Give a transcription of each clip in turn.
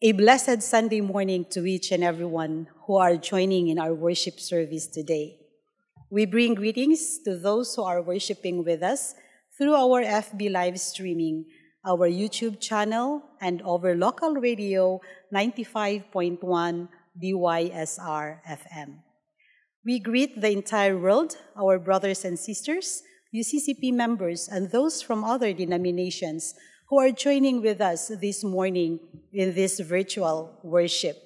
A blessed Sunday morning to each and everyone who are joining in our worship service today. We bring greetings to those who are worshiping with us through our FB live streaming, our YouTube channel, and over local radio 95.1 DYSR FM. We greet the entire world, our brothers and sisters, UCCP members, and those from other denominations who are joining with us this morning in this virtual worship.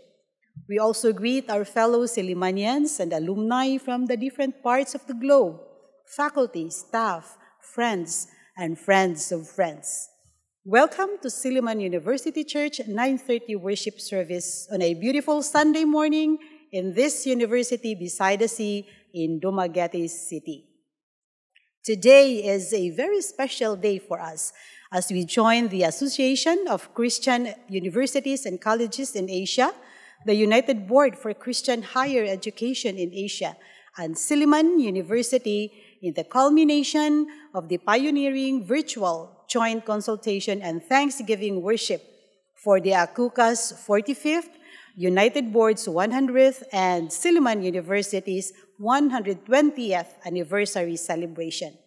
We also greet our fellow Sillimanians and alumni from the different parts of the globe, faculty, staff, friends, and friends of friends. Welcome to Silliman University Church 930 worship service on a beautiful Sunday morning in this university beside the sea in Dumaguete City. Today is a very special day for us as we join the Association of Christian Universities and Colleges in Asia, the United Board for Christian Higher Education in Asia, and Silliman University in the culmination of the pioneering virtual joint consultation and Thanksgiving worship for the ACUCA's 45th, United Board's 100th, and Silliman University's 120th anniversary celebration.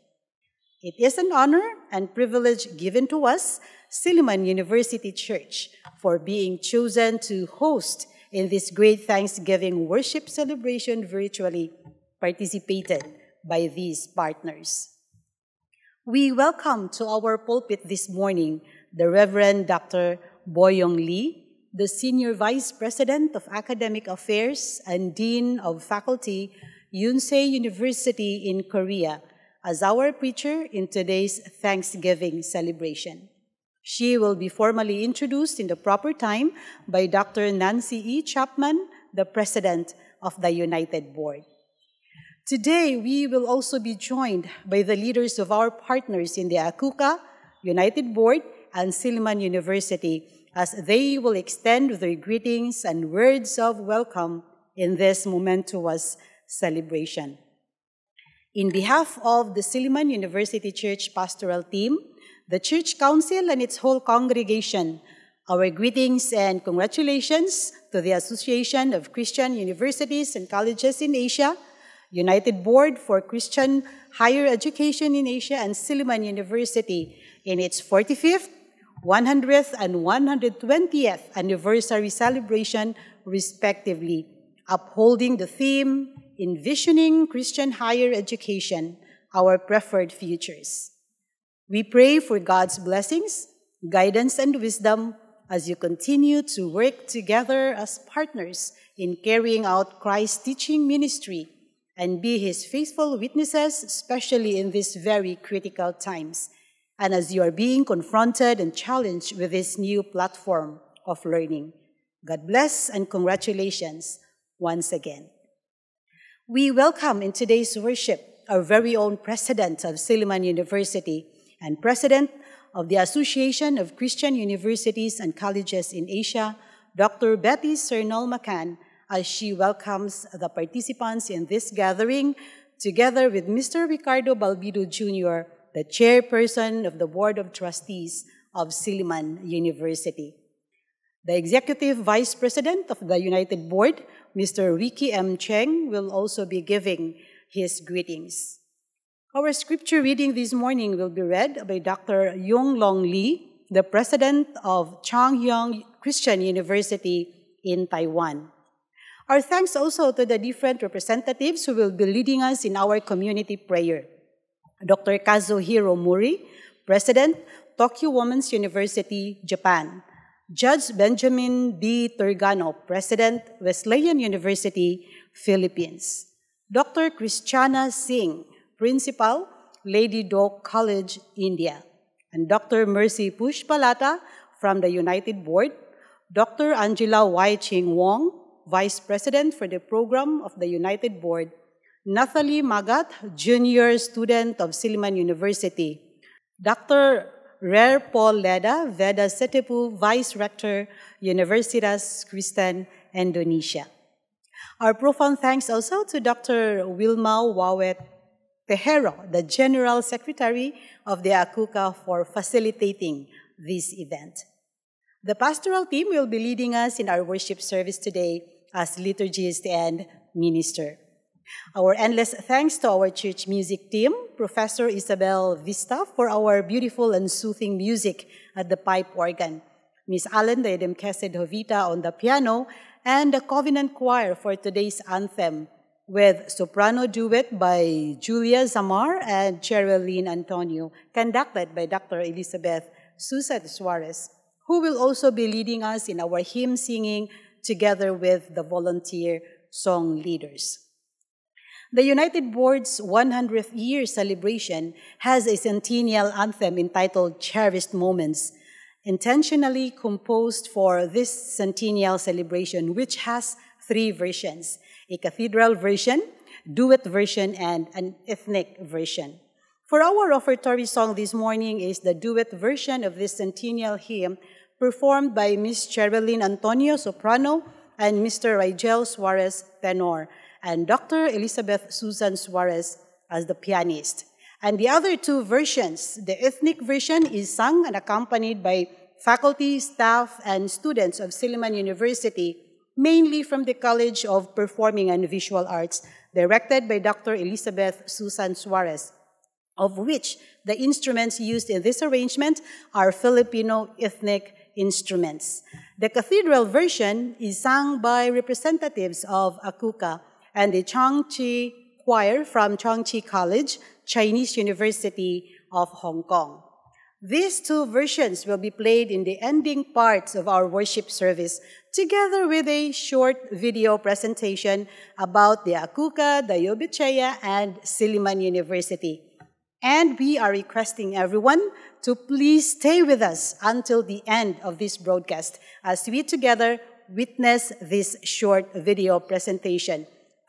It is an honor and privilege given to us, Silliman University Church, for being chosen to host in this great Thanksgiving worship celebration virtually participated by these partners. We welcome to our pulpit this morning the Reverend Dr. Boyung Lee, the Senior Vice President of Academic Affairs and Dean of Faculty, Yonsei University in Korea, as our preacher in today's Thanksgiving celebration. She will be formally introduced in the proper time by Dr. Nancy E. Chapman, the President of the United Board. Today, we will also be joined by the leaders of our partners in the ACUCA, United Board, and Silliman University as they will extend their greetings and words of welcome in this momentous celebration. In behalf of the Silliman University Church pastoral team, the Church Council and its whole congregation, our greetings and congratulations to the Association of Christian Universities and Colleges in Asia, United Board for Christian Higher Education in Asia, and Silliman University in its 45th 100th and 120th anniversary celebration, respectively, upholding the theme Envisioning Christian Higher Education, Our Preferred Futures. We pray for God's blessings, guidance, and wisdom as you continue to work together as partners in carrying out Christ's teaching ministry and be his faithful witnesses, especially in these very critical times and as you are being confronted and challenged with this new platform of learning. God bless and congratulations once again. We welcome in today's worship our very own president of Silliman University and president of the Association of Christian Universities and Colleges in Asia, Dr. Betty Cernol McCann, as she welcomes the participants in this gathering, together with Mr. Ricardo Balbido Jr., the chairperson of the Board of Trustees of Silliman University. The Executive Vice President of the United Board, Mr. Ricky M. Cheng, will also be giving his greetings. Our scripture reading this morning will be read by Dr. Yung Long Lee, the President of Chung Yuan Christian University in Taiwan. Our thanks also to the different representatives who will be leading us in our community prayer. Dr. Kazuhiro Mori, President, Tokyo Women's University, Japan. Judge Benjamin B. Turgano, President, Wesleyan University, Philippines. Dr. Christiana Singh, Principal, Lady Doak College, India. And Dr. Mercy Pushpalatha from the United Board. Dr. Angela Y. Ching Wong, Vice President for the Program of the United Board, Nathalie Magat, junior student of Silliman University. Dr. Rare Paul Leda, Veda Setepu, Vice Rector, Universitas Kristen, Indonesia. Our profound thanks also to Dr. Wilma Wawet Tejero, the General Secretary of the ACUCA for facilitating this event. The pastoral team will be leading us in our worship service today as liturgist and minister. Our endless thanks to our church music team, Professor Isabel Vista, for our beautiful and soothing music at the pipe organ, Miss Allen Dedem Kesed Hovita on the piano, and the Covenant Choir for today's anthem, with soprano duet by Julia Zamar and Cheryl Antonio, conducted by Dr. Elizabeth Susan Suarez, who will also be leading us in our hymn singing together with the volunteer song leaders. The United Board's 100th year celebration has a centennial anthem entitled Cherished Moments, intentionally composed for this centennial celebration, which has three versions a cathedral version, duet version, and an ethnic version. For our offertory song this morning is the duet version of this centennial hymn performed by Miss Cheryl Antonio, soprano, and Mr. Rigel Suarez, tenor and Dr. Elizabeth Susan Suarez as the pianist. And the other two versions, the ethnic version is sung and accompanied by faculty, staff, and students of Silliman University, mainly from the College of Performing and Visual Arts, directed by Dr. Elizabeth Susan Suarez, of which the instruments used in this arrangement are Filipino ethnic instruments. The cathedral version is sung by representatives of ACUCA, and the Chung Chi Choir from Chung Chi College, Chinese University of Hong Kong. These two versions will be played in the ending parts of our worship service, together with a short video presentation about the ACUCA, the UBCHEA, and Silliman University. And we are requesting everyone to please stay with us until the end of this broadcast as we together witness this short video presentation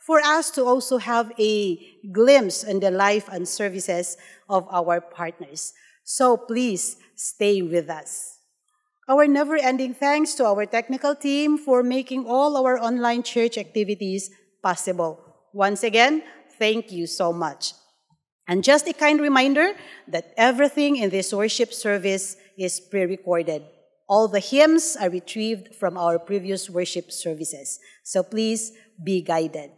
for us to also have a glimpse in the life and services of our partners. So please stay with us. Our never ending thanks to our technical team for making all our online church activities possible. Once again, thank you so much. And just a kind reminder that everything in this worship service is pre recorded. All the hymns are retrieved from our previous worship services. So please be guided.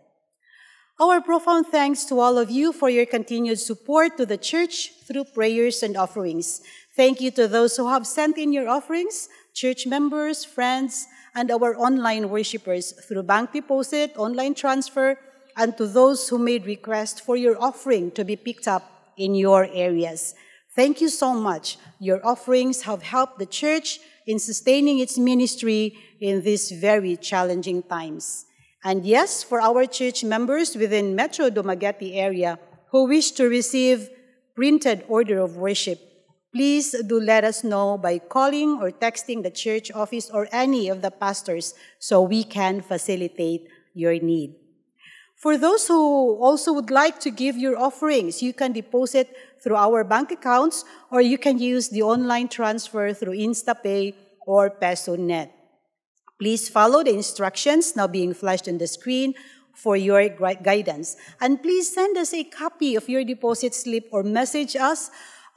Our profound thanks to all of you for your continued support to the church through prayers and offerings. Thank you to those who have sent in your offerings, church members, friends, and our online worshipers through bank deposit, online transfer, and to those who made requests for your offering to be picked up in your areas. Thank you so much. Your offerings have helped the church in sustaining its ministry in these very challenging times. And yes, for our church members within Metro Dumaguete area who wish to receive printed order of worship, please do let us know by calling or texting the church office or any of the pastors so we can facilitate your need. For those who also would like to give your offerings, you can deposit through our bank accounts or you can use the online transfer through InstaPay or PesoNet. Please follow the instructions now being flashed on the screen for your guidance. And please send us a copy of your deposit slip or message us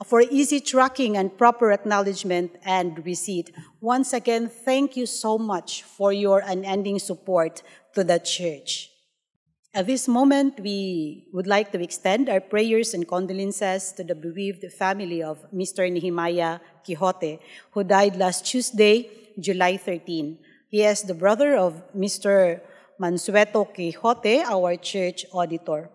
for easy tracking and proper acknowledgement and receipt. Once again, thank you so much for your unending support to the church. At this moment, we would like to extend our prayers and condolences to the bereaved family of Mr. Nehemiah Quixote, who died last Tuesday, July 13. He is the brother of Mr. Mansueto Quixote, our church auditor.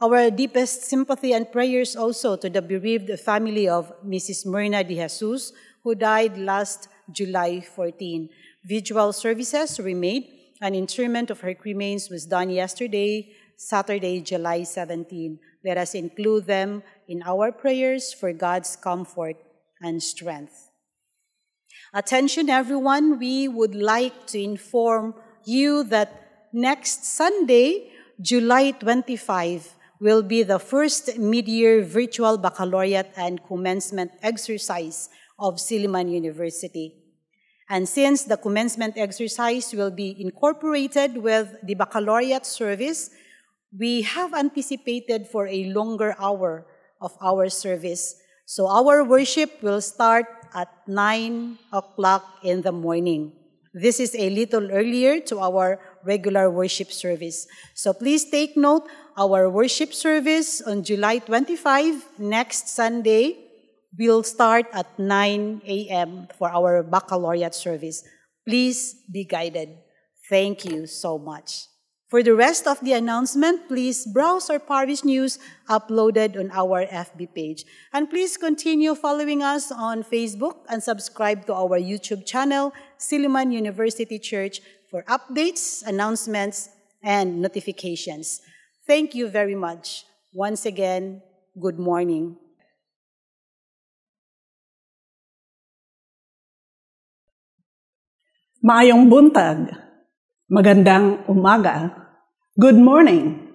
Our deepest sympathy and prayers also to the bereaved family of Mrs. Myrna de Jesus, who died last July 14. Visual services were made. An interment of her remains was done yesterday, Saturday, July 17. Let us include them in our prayers for God's comfort and strength. Attention everyone, we would like to inform you that next Sunday, July 25, will be the first mid-year virtual baccalaureate and commencement exercise of Silliman University. And since the commencement exercise will be incorporated with the baccalaureate service, we have anticipated for a longer hour of our service So our worship will start at 9 o'clock in the morning. This is a little earlier to our regular worship service. So please take note, our worship service on July 25, next Sunday, will start at 9 a.m. for our baccalaureate service. Please be guided. Thank you so much. For the rest of the announcement, please browse our parish news uploaded on our FB page. And please continue following us on Facebook and subscribe to our YouTube channel, Silliman University Church, for updates, announcements, and notifications. Thank you very much. Once again, good morning. Maayong buntag. Magandang umaga. Good morning.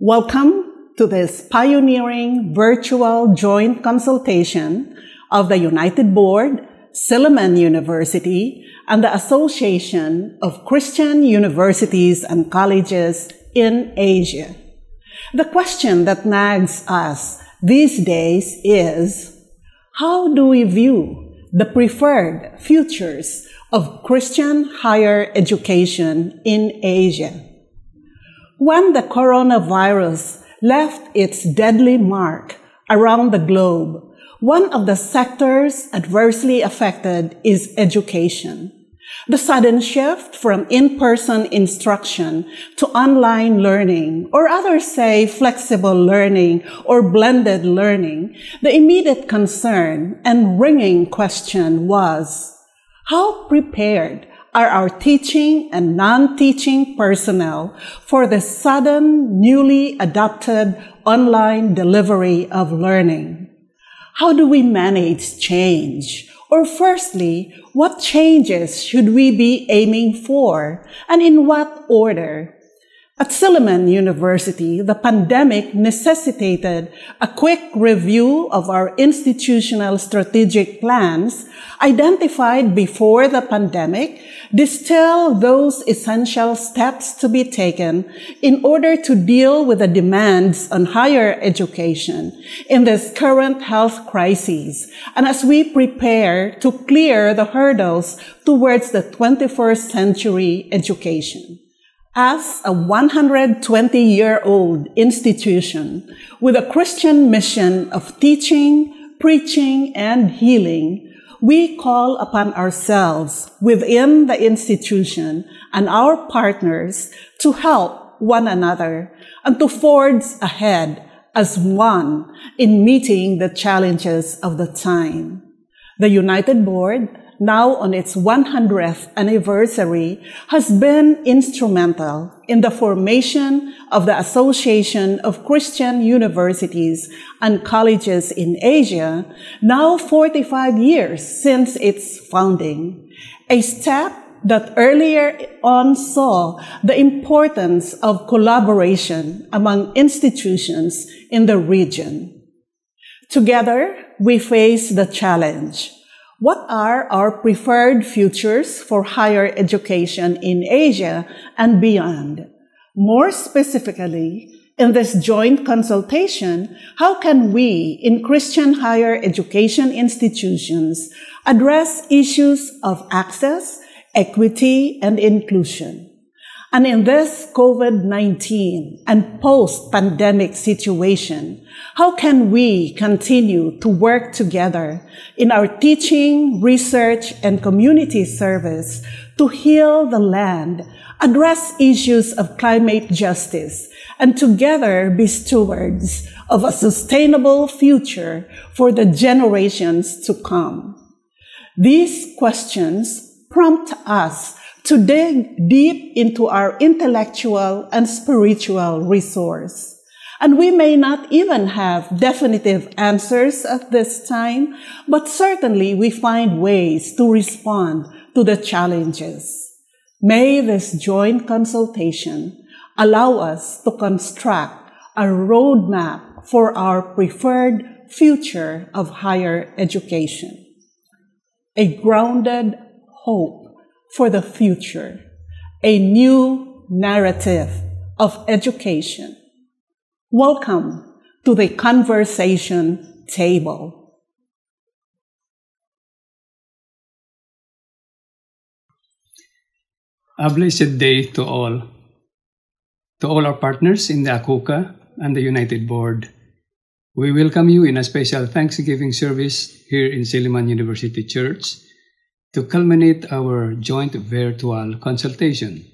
Welcome to this pioneering virtual joint consultation of the United Board, Silliman University, and the Association of Christian Universities and Colleges in Asia. The question that nags us these days is, how do we view the preferred futures of Christian higher education in Asia? When the coronavirus left its deadly mark around the globe, one of the sectors adversely affected is education. The sudden shift from in-person instruction to online learning, or others say flexible learning or blended learning, the immediate concern and ringing question was, how prepared are our teaching and non-teaching personnel for the sudden, newly adopted online delivery of learning? How do we manage change? Or firstly, what changes should we be aiming for and in what order? At Silliman University, the pandemic necessitated a quick review of our institutional strategic plans identified before the pandemic, distill those essential steps to be taken in order to deal with the demands on higher education in this current health crisis, and as we prepare to clear the hurdles towards the 21st century education. As a 120 year old institution with a Christian mission of teaching, preaching, and healing, we call upon ourselves within the institution and our partners to help one another and to forge ahead as one in meeting the challenges of the time. The United Board now on its 100th anniversary, has been instrumental in the formation of the Association of Christian Universities and Colleges in Asia, now 45 years since its founding. A step that earlier on saw the importance of collaboration among institutions in the region. Together, we face the challenge what are our preferred futures for higher education in Asia and beyond? More specifically, in this joint consultation, how can we in Christian higher education institutions address issues of access, equity, and inclusion? And in this COVID-19 and post-pandemic situation, how can we continue to work together in our teaching, research, and community service to heal the land, address issues of climate justice, and together be stewards of a sustainable future for the generations to come? These questions prompt us to dig deep into our intellectual and spiritual resource. And we may not even have definitive answers at this time, but certainly we find ways to respond to the challenges. May this joint consultation allow us to construct a roadmap for our preferred future of higher education. A grounded hope for the future, a new narrative of education. Welcome to the conversation table. A blessed day to all, to all our partners in the ACUCA and the United Board. We welcome you in a special Thanksgiving service here in Silliman University Church to culminate our joint virtual consultation.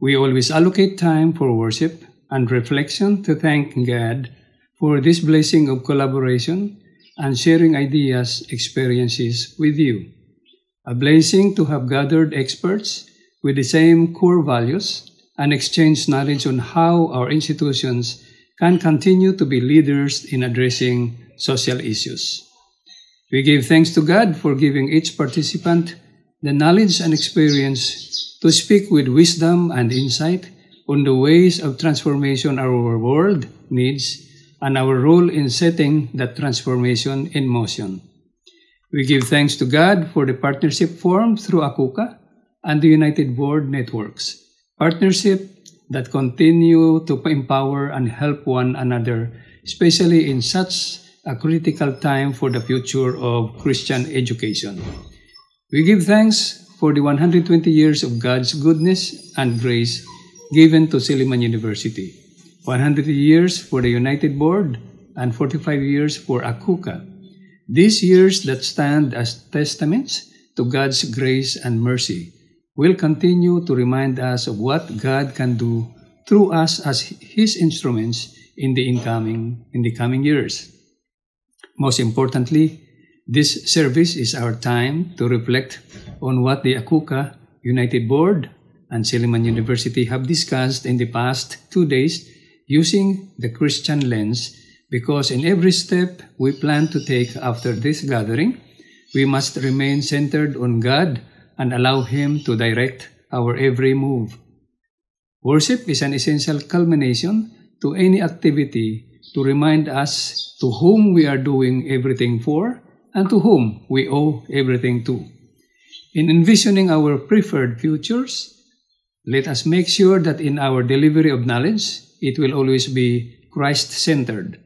We always allocate time for worship and reflection to thank God for this blessing of collaboration and sharing ideas, experiences with you. A blessing to have gathered experts with the same core values and exchange knowledge on how our institutions can continue to be leaders in addressing social issues. We give thanks to God for giving each participant the knowledge and experience to speak with wisdom and insight on the ways of transformation our world needs and our role in setting that transformation in motion. We give thanks to God for the partnership formed through ACUCA and the United Board Networks, partnership that continue to empower and help one another, especially in such a critical time for the future of Christian education. We give thanks for the 120 years of God's goodness and grace given to Silliman University, 100 years for the United Board, and 45 years for ACUCA. These years that stand as testaments to God's grace and mercy will continue to remind us of what God can do through us as His instruments in the incoming in the coming years. Most importantly, this service is our time to reflect on what the ACUCA United Board and Silliman University have discussed in the past two days using the Christian lens because in every step we plan to take after this gathering, we must remain centered on God and allow Him to direct our every move. Worship is an essential culmination to any activity to remind us to whom we are doing everything for and to whom we owe everything to. In envisioning our preferred futures, let us make sure that in our delivery of knowledge, it will always be Christ centered.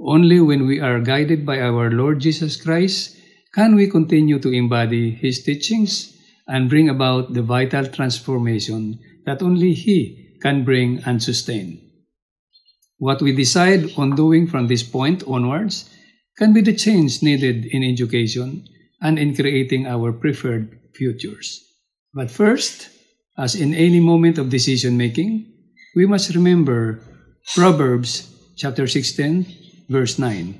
Only when we are guided by our Lord Jesus Christ can we continue to embody His teachings and bring about the vital transformation that only He can bring and sustain. What we decide on doing from this point onwards can be the change needed in education and in creating our preferred futures. But first, as in any moment of decision making, we must remember Proverbs chapter 16, verse 9,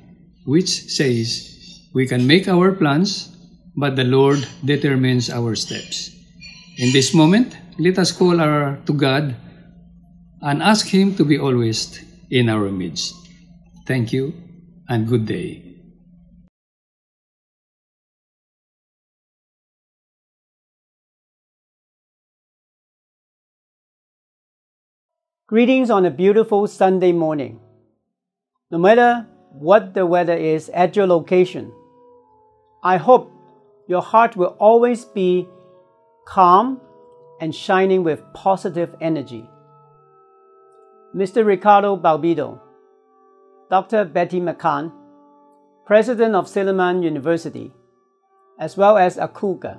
which says, We can make our plans, but the Lord determines our steps. In this moment, let us call our, to God and ask Him to be always in our midst. Thank you and good day. Greetings on a beautiful Sunday morning. No matter what the weather is at your location, I hope your heart will always be calm and shining with positive energy. Mr. Ricardo Balbido, Dr. Betty McCann, President of Silliman University, as well as ACUCA,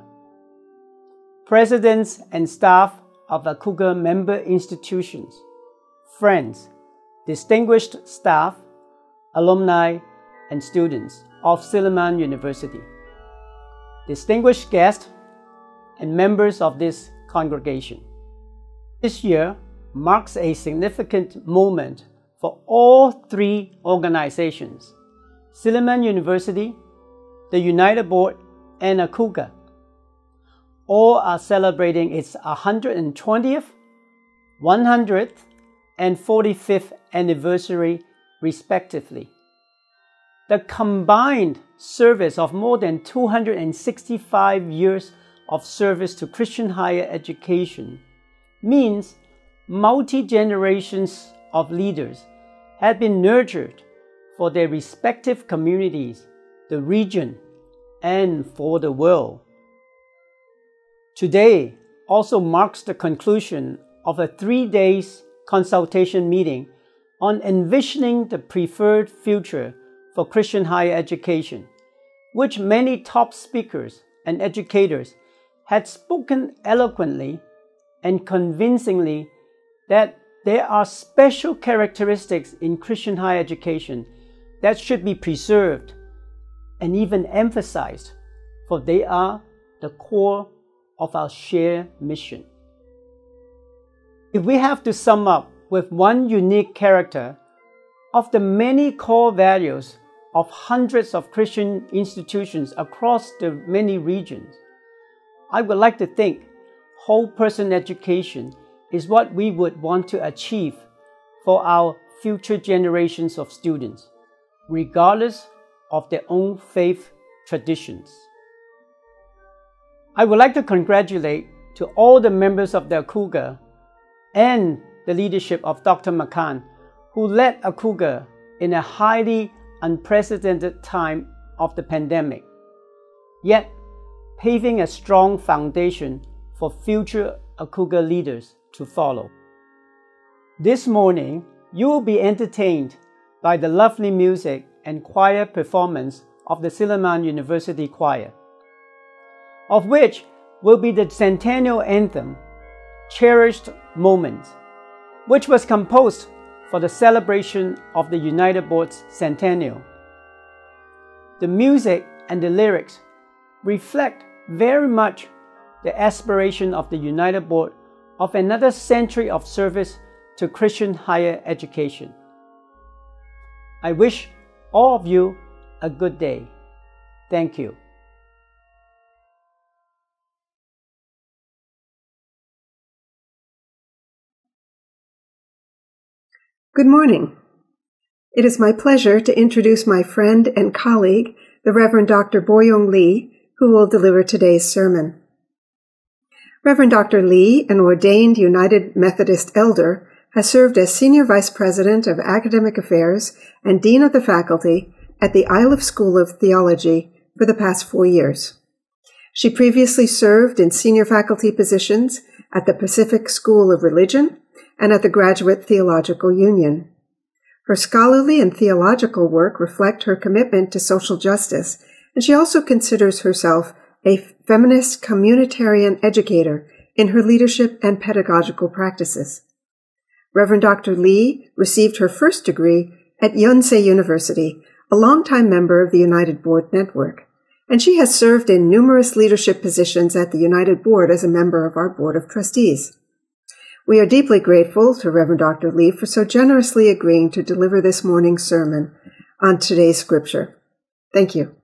Presidents and staff of ACUCA member institutions, friends, distinguished staff, alumni, and students of Silliman University distinguished guests, and members of this congregation. This year marks a significant moment for all three organizations Silliman University, the United Board, and ACUCA. All are celebrating its 120th, 100th, and 45th anniversary, respectively. The combined service of more than 265 years of service to Christian higher education means multi generations of leaders have been nurtured for their respective communities, the region, and for the world. Today also marks the conclusion of a three days consultation meeting on envisioning the preferred future for Christian higher education which many top speakers and educators had spoken eloquently and convincingly that there are special characteristics in Christian higher education that should be preserved and even emphasized, for they are the core of our shared mission. If we have to sum up with one unique character of the many core values of hundreds of Christian institutions across the many regions, I would like to think whole person education is what we would want to achieve for our future generations of students, regardless of their own faith traditions. I would like to congratulate to all the members of the ACUCA and the leadership of Dr. McCann, who led ACUCA in a highly unprecedented time of the pandemic, yet paving a strong foundation for future ACUCA leaders to follow. This morning, you will be entertained by the lovely music and choir performance of the Silliman University Choir, of which will be the centennial anthem, Cherished Moments, which was composed for the celebration of the United Board's centennial. The music and the lyrics reflect very much the aspiration of the United Board of another century of service to Christian higher education. I wish all of you a good day. Thank you. Good morning. It is my pleasure to introduce my friend and colleague, the Reverend Dr. Boyung Lee, who will deliver today's sermon. Reverend Dr. Lee, an ordained United Methodist elder, has served as Senior Vice President of Academic Affairs and Dean of the Faculty at the Iliff School of Theology for the past four years. She previously served in senior faculty positions at the Pacific School of Religion and at the Graduate Theological Union. Her scholarly and theological work reflect her commitment to social justice, and she also considers herself a feminist communitarian educator in her leadership and pedagogical practices. Reverend Dr. Lee received her first degree at Yonsei University, a longtime member of the United Board Network, and she has served in numerous leadership positions at the United Board as a member of our Board of Trustees. We are deeply grateful to Reverend Dr. Lee for so generously agreeing to deliver this morning's sermon on today's scripture. Thank you.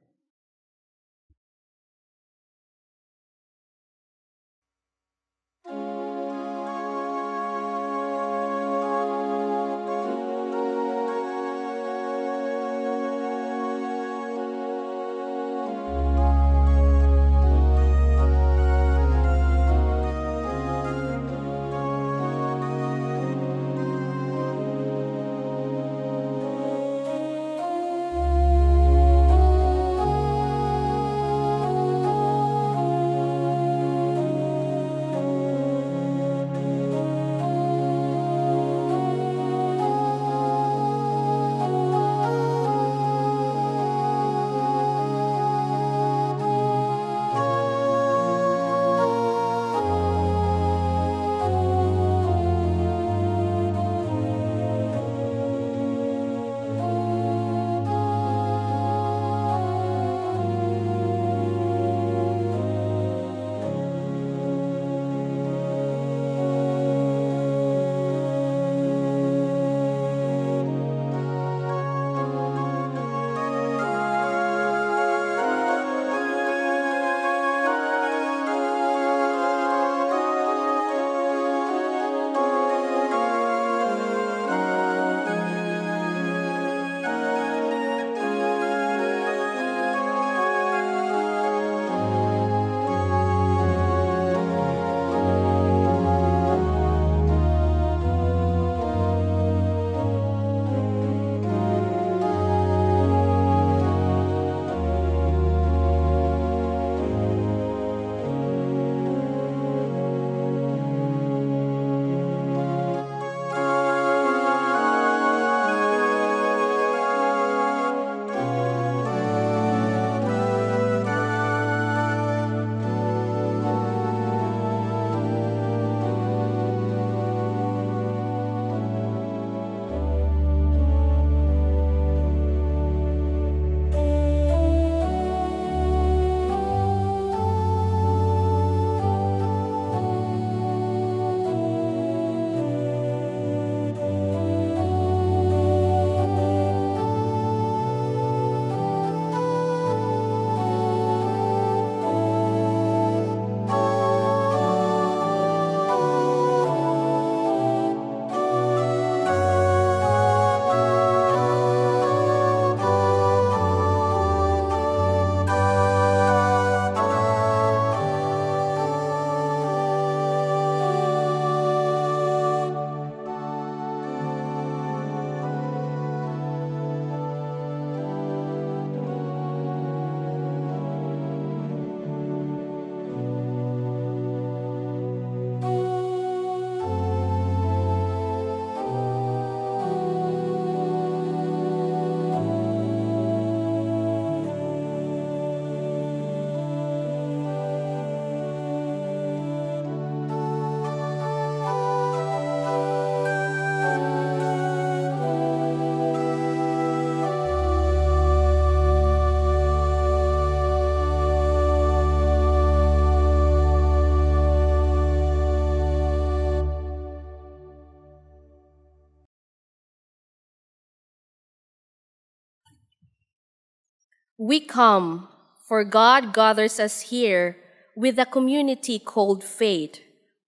We come, for God gathers us here with a community called faith.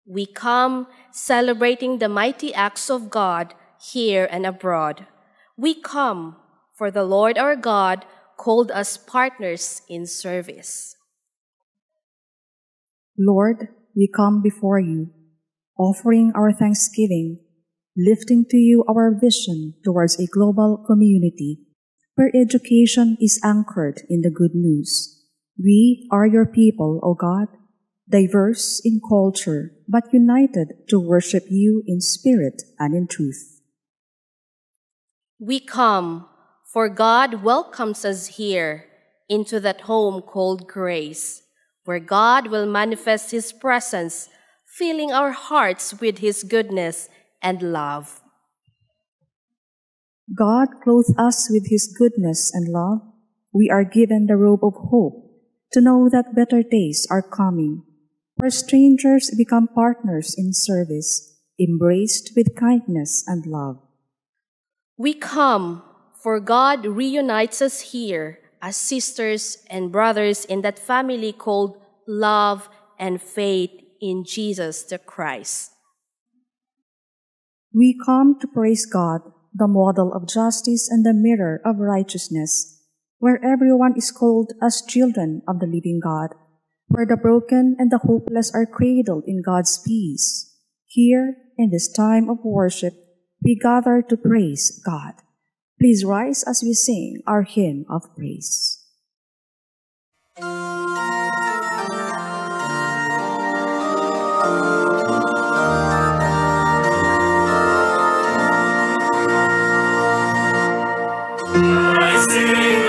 We come celebrating the mighty acts of God here and abroad. We come, for the Lord our God called us partners in service. Lord, we come before you, offering our thanksgiving, lifting to you our vision towards a global community where education is anchored in the good news. We are your people, O God, diverse in culture, but united to worship you in spirit and in truth. We come, for God welcomes us here into that home called grace, where God will manifest His presence, filling our hearts with His goodness and love. God clothes us with His goodness and love. We are given the robe of hope to know that better days are coming, where strangers become partners in service, embraced with kindness and love. We come, for God reunites us here as sisters and brothers in that family called love and faith in Jesus the Christ. We come to praise God, the model of justice and the mirror of righteousness where everyone is called as children of the living God, where the broken and the hopeless are cradled in God's peace. Here, in this time of worship, we gather to praise God. Please rise as we sing our hymn of praise. Let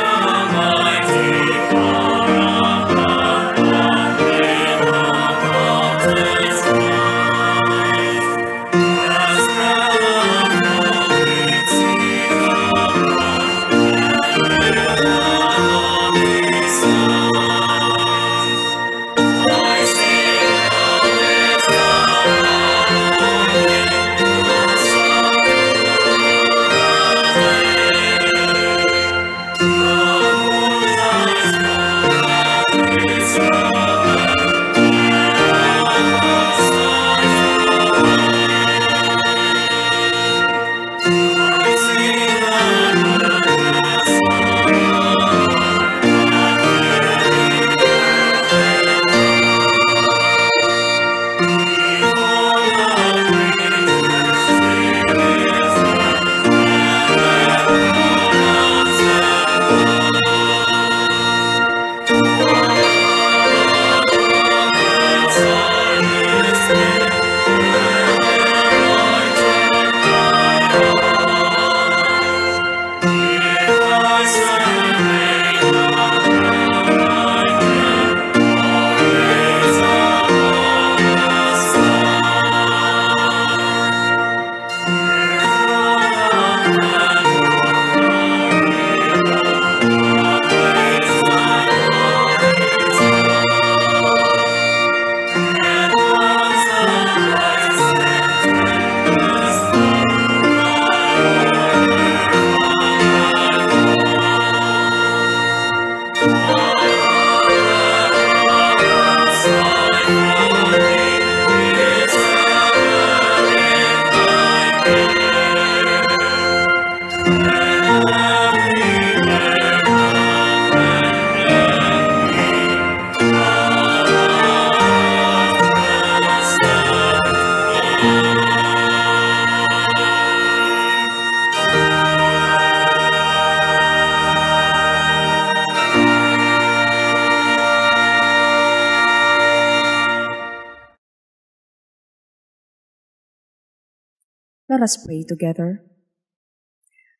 together.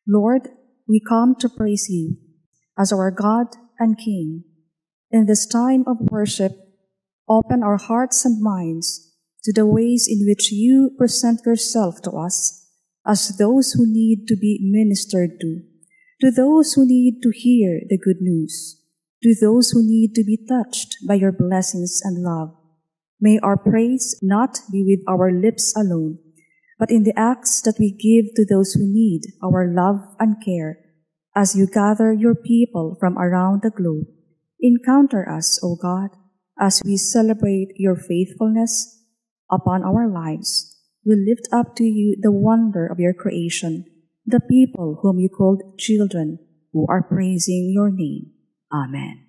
Lord, we come to praise you as our God and King. In this time of worship, open our hearts and minds to the ways in which you present yourself to us as those who need to be ministered to, to those who need to hear the good news, to those who need to be touched by your blessings and love. May our praise not be with our lips alone, but in the acts that we give to those who need our love and care, as you gather your people from around the globe. Encounter us, O God, as we celebrate your faithfulness upon our lives. We lift up to you the wonder of your creation, the people whom you called children, who are praising your name. Amen.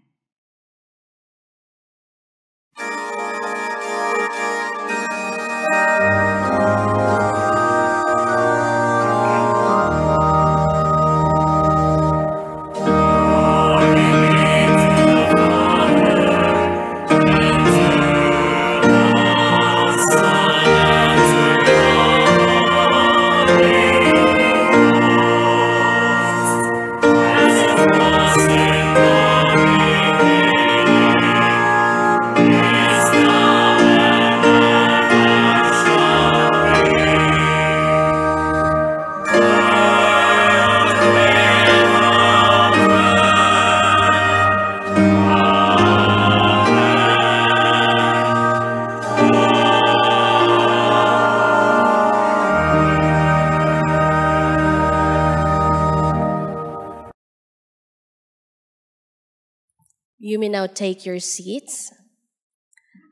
May now take your seats.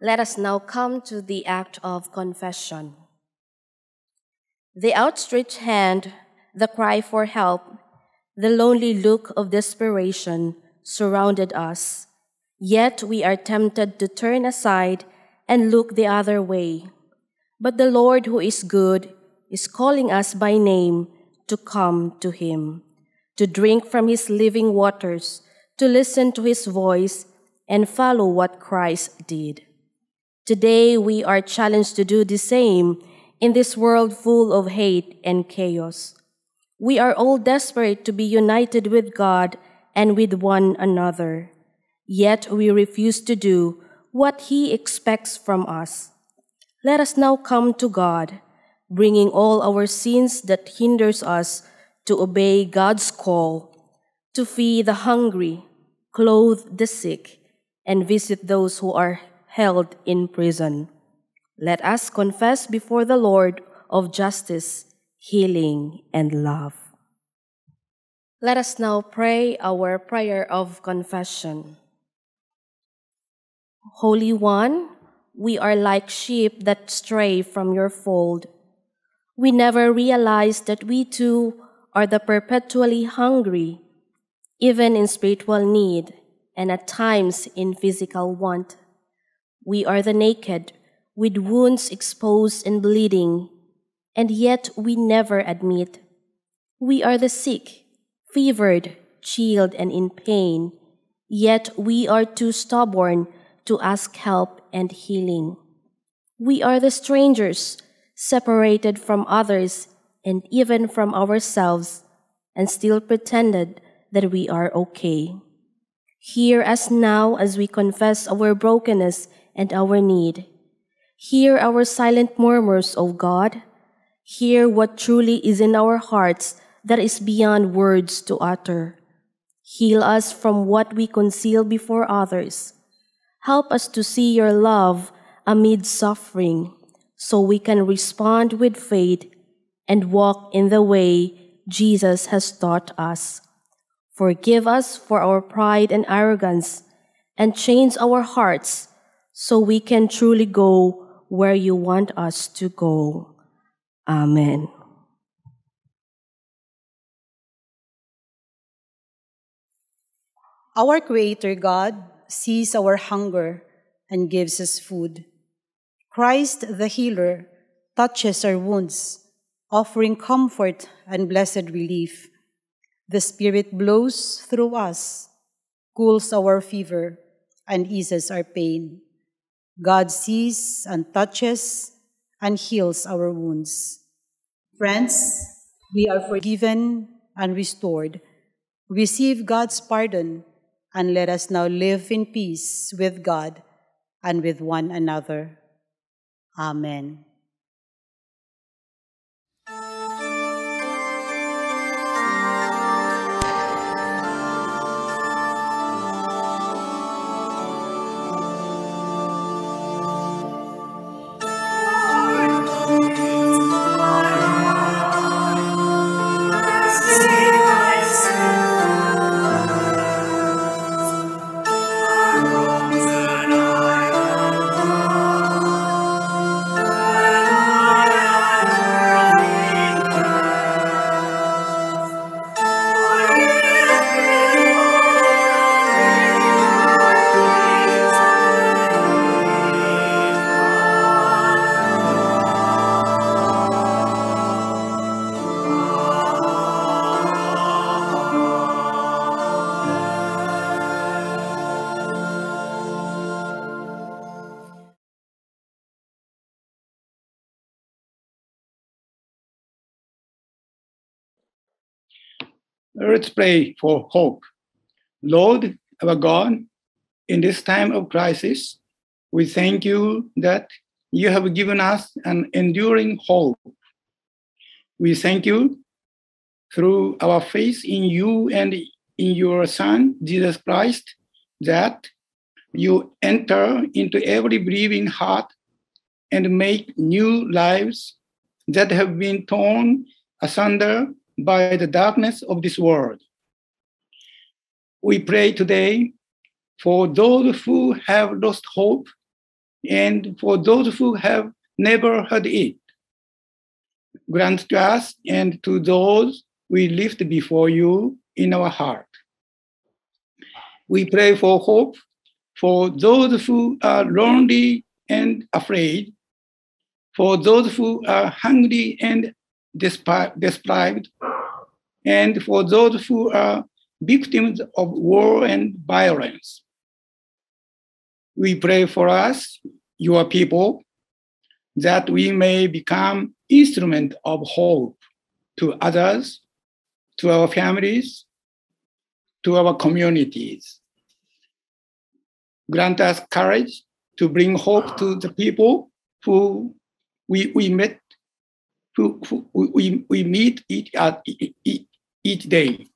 Let us now come to the act of confession. The outstretched hand, the cry for help, the lonely look of desperation surrounded us. Yet we are tempted to turn aside and look the other way. But the Lord, who is good, is calling us by name to come to Him, to drink from His living waters to listen to his voice and follow what Christ did. Today, we are challenged to do the same in this world full of hate and chaos. We are all desperate to be united with God and with one another, yet we refuse to do what He expects from us. Let us now come to God, bringing all our sins that hinders us to obey God's call to feed the hungry, clothe the sick, and visit those who are held in prison. Let us confess before the Lord of justice, healing, and love. Let us now pray our prayer of confession. Holy One, we are like sheep that stray from your fold. We never realize that we too are the perpetually hungry even in spiritual need and at times in physical want. We are the naked, with wounds exposed and bleeding, and yet we never admit. We are the sick, fevered, chilled, and in pain, yet we are too stubborn to ask help and healing. We are the strangers, separated from others and even from ourselves, and still pretended that we are okay. Hear us now as we confess our brokenness and our need. Hear our silent murmurs, O God. Hear what truly is in our hearts that is beyond words to utter. Heal us from what we conceal before others. Help us to see your love amid suffering so we can respond with faith and walk in the way Jesus has taught us. Forgive us for our pride and arrogance, and change our hearts so we can truly go where you want us to go. Amen. Our Creator God sees our hunger and gives us food. Christ the healer touches our wounds, offering comfort and blessed relief. The Spirit blows through us, cools our fever, and eases our pain. God sees and touches and heals our wounds. Friends, we are forgiven and restored. Receive God's pardon and let us now live in peace with God and with one another. Amen. Let's pray for hope. Lord, our God, in this time of crisis, we thank you that you have given us an enduring hope. We thank you through our faith in you and in your Son, Jesus Christ, that you enter into every believing heart and make new lives that have been torn asunder by the darkness of this world. We pray today for those who have lost hope and for those who have never heard it. Grant to us and to those we lift before you in our heart. We pray for hope for those who are lonely and afraid, for those who are hungry and deprived, and for those who are victims of war and violence. We pray for us, your people, that we may become instrument of hope to others, to our families, to our communities. Grant us courage to bring hope to the people who we, we met, who, who we, we meet each, each, each day.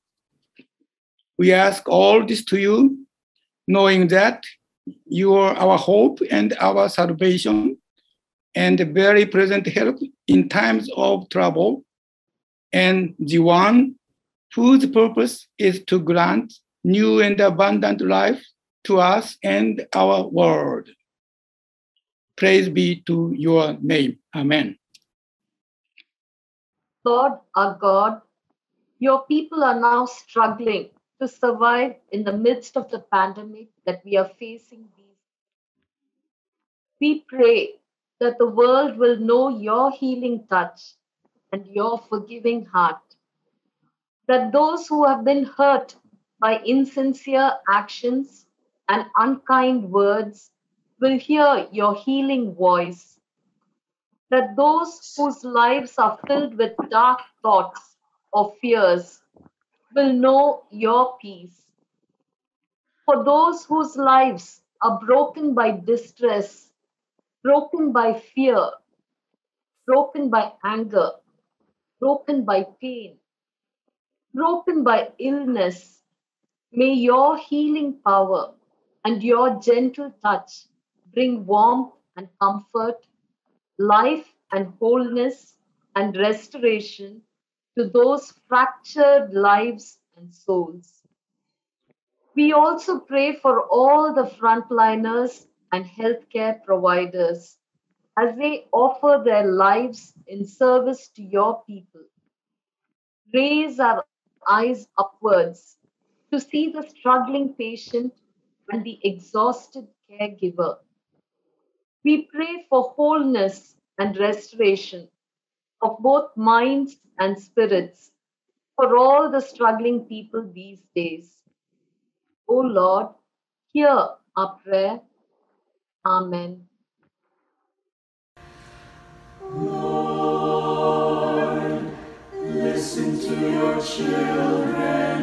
We ask all this to you, knowing that you are our hope and our salvation, and very present help in times of trouble, and the one whose purpose is to grant new and abundant life to us and our world. Praise be to your name. Amen. Lord our God, your people are now struggling to survive in the midst of the pandemic that we are facing. We pray that the world will know your healing touch and your forgiving heart. That those who have been hurt by insincere actions and unkind words will hear your healing voice. That those whose lives are filled with dark thoughts or fears will know your peace. For those whose lives are broken by distress, broken by fear, broken by anger, broken by pain, broken by illness, may your healing power and your gentle touch bring warmth and comfort, life and wholeness and restoration to those fractured lives and souls. We also pray for all the frontliners and healthcare providers as they offer their lives in service to your people. Raise our eyes upwards to see the struggling patient and the exhausted caregiver. We pray for wholeness and restoration of both minds and spirits for all the struggling people these days. O Lord, hear our prayer. Amen. Lord, listen to your children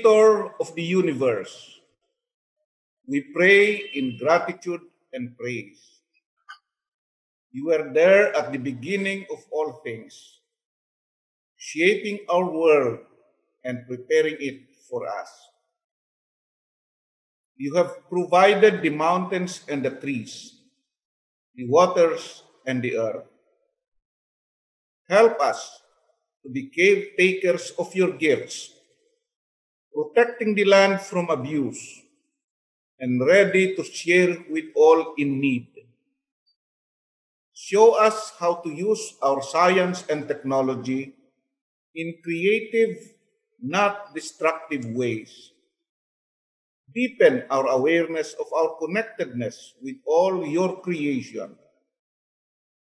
Creator of the universe, we pray in gratitude and praise. You were there at the beginning of all things, shaping our world and preparing it for us. You have provided the mountains and the trees, the waters and the earth. Help us to be caretakers of your gifts, protecting the land from abuse, and ready to share with all in need. Show us how to use our science and technology in creative, not destructive ways. Deepen our awareness of our connectedness with all your creation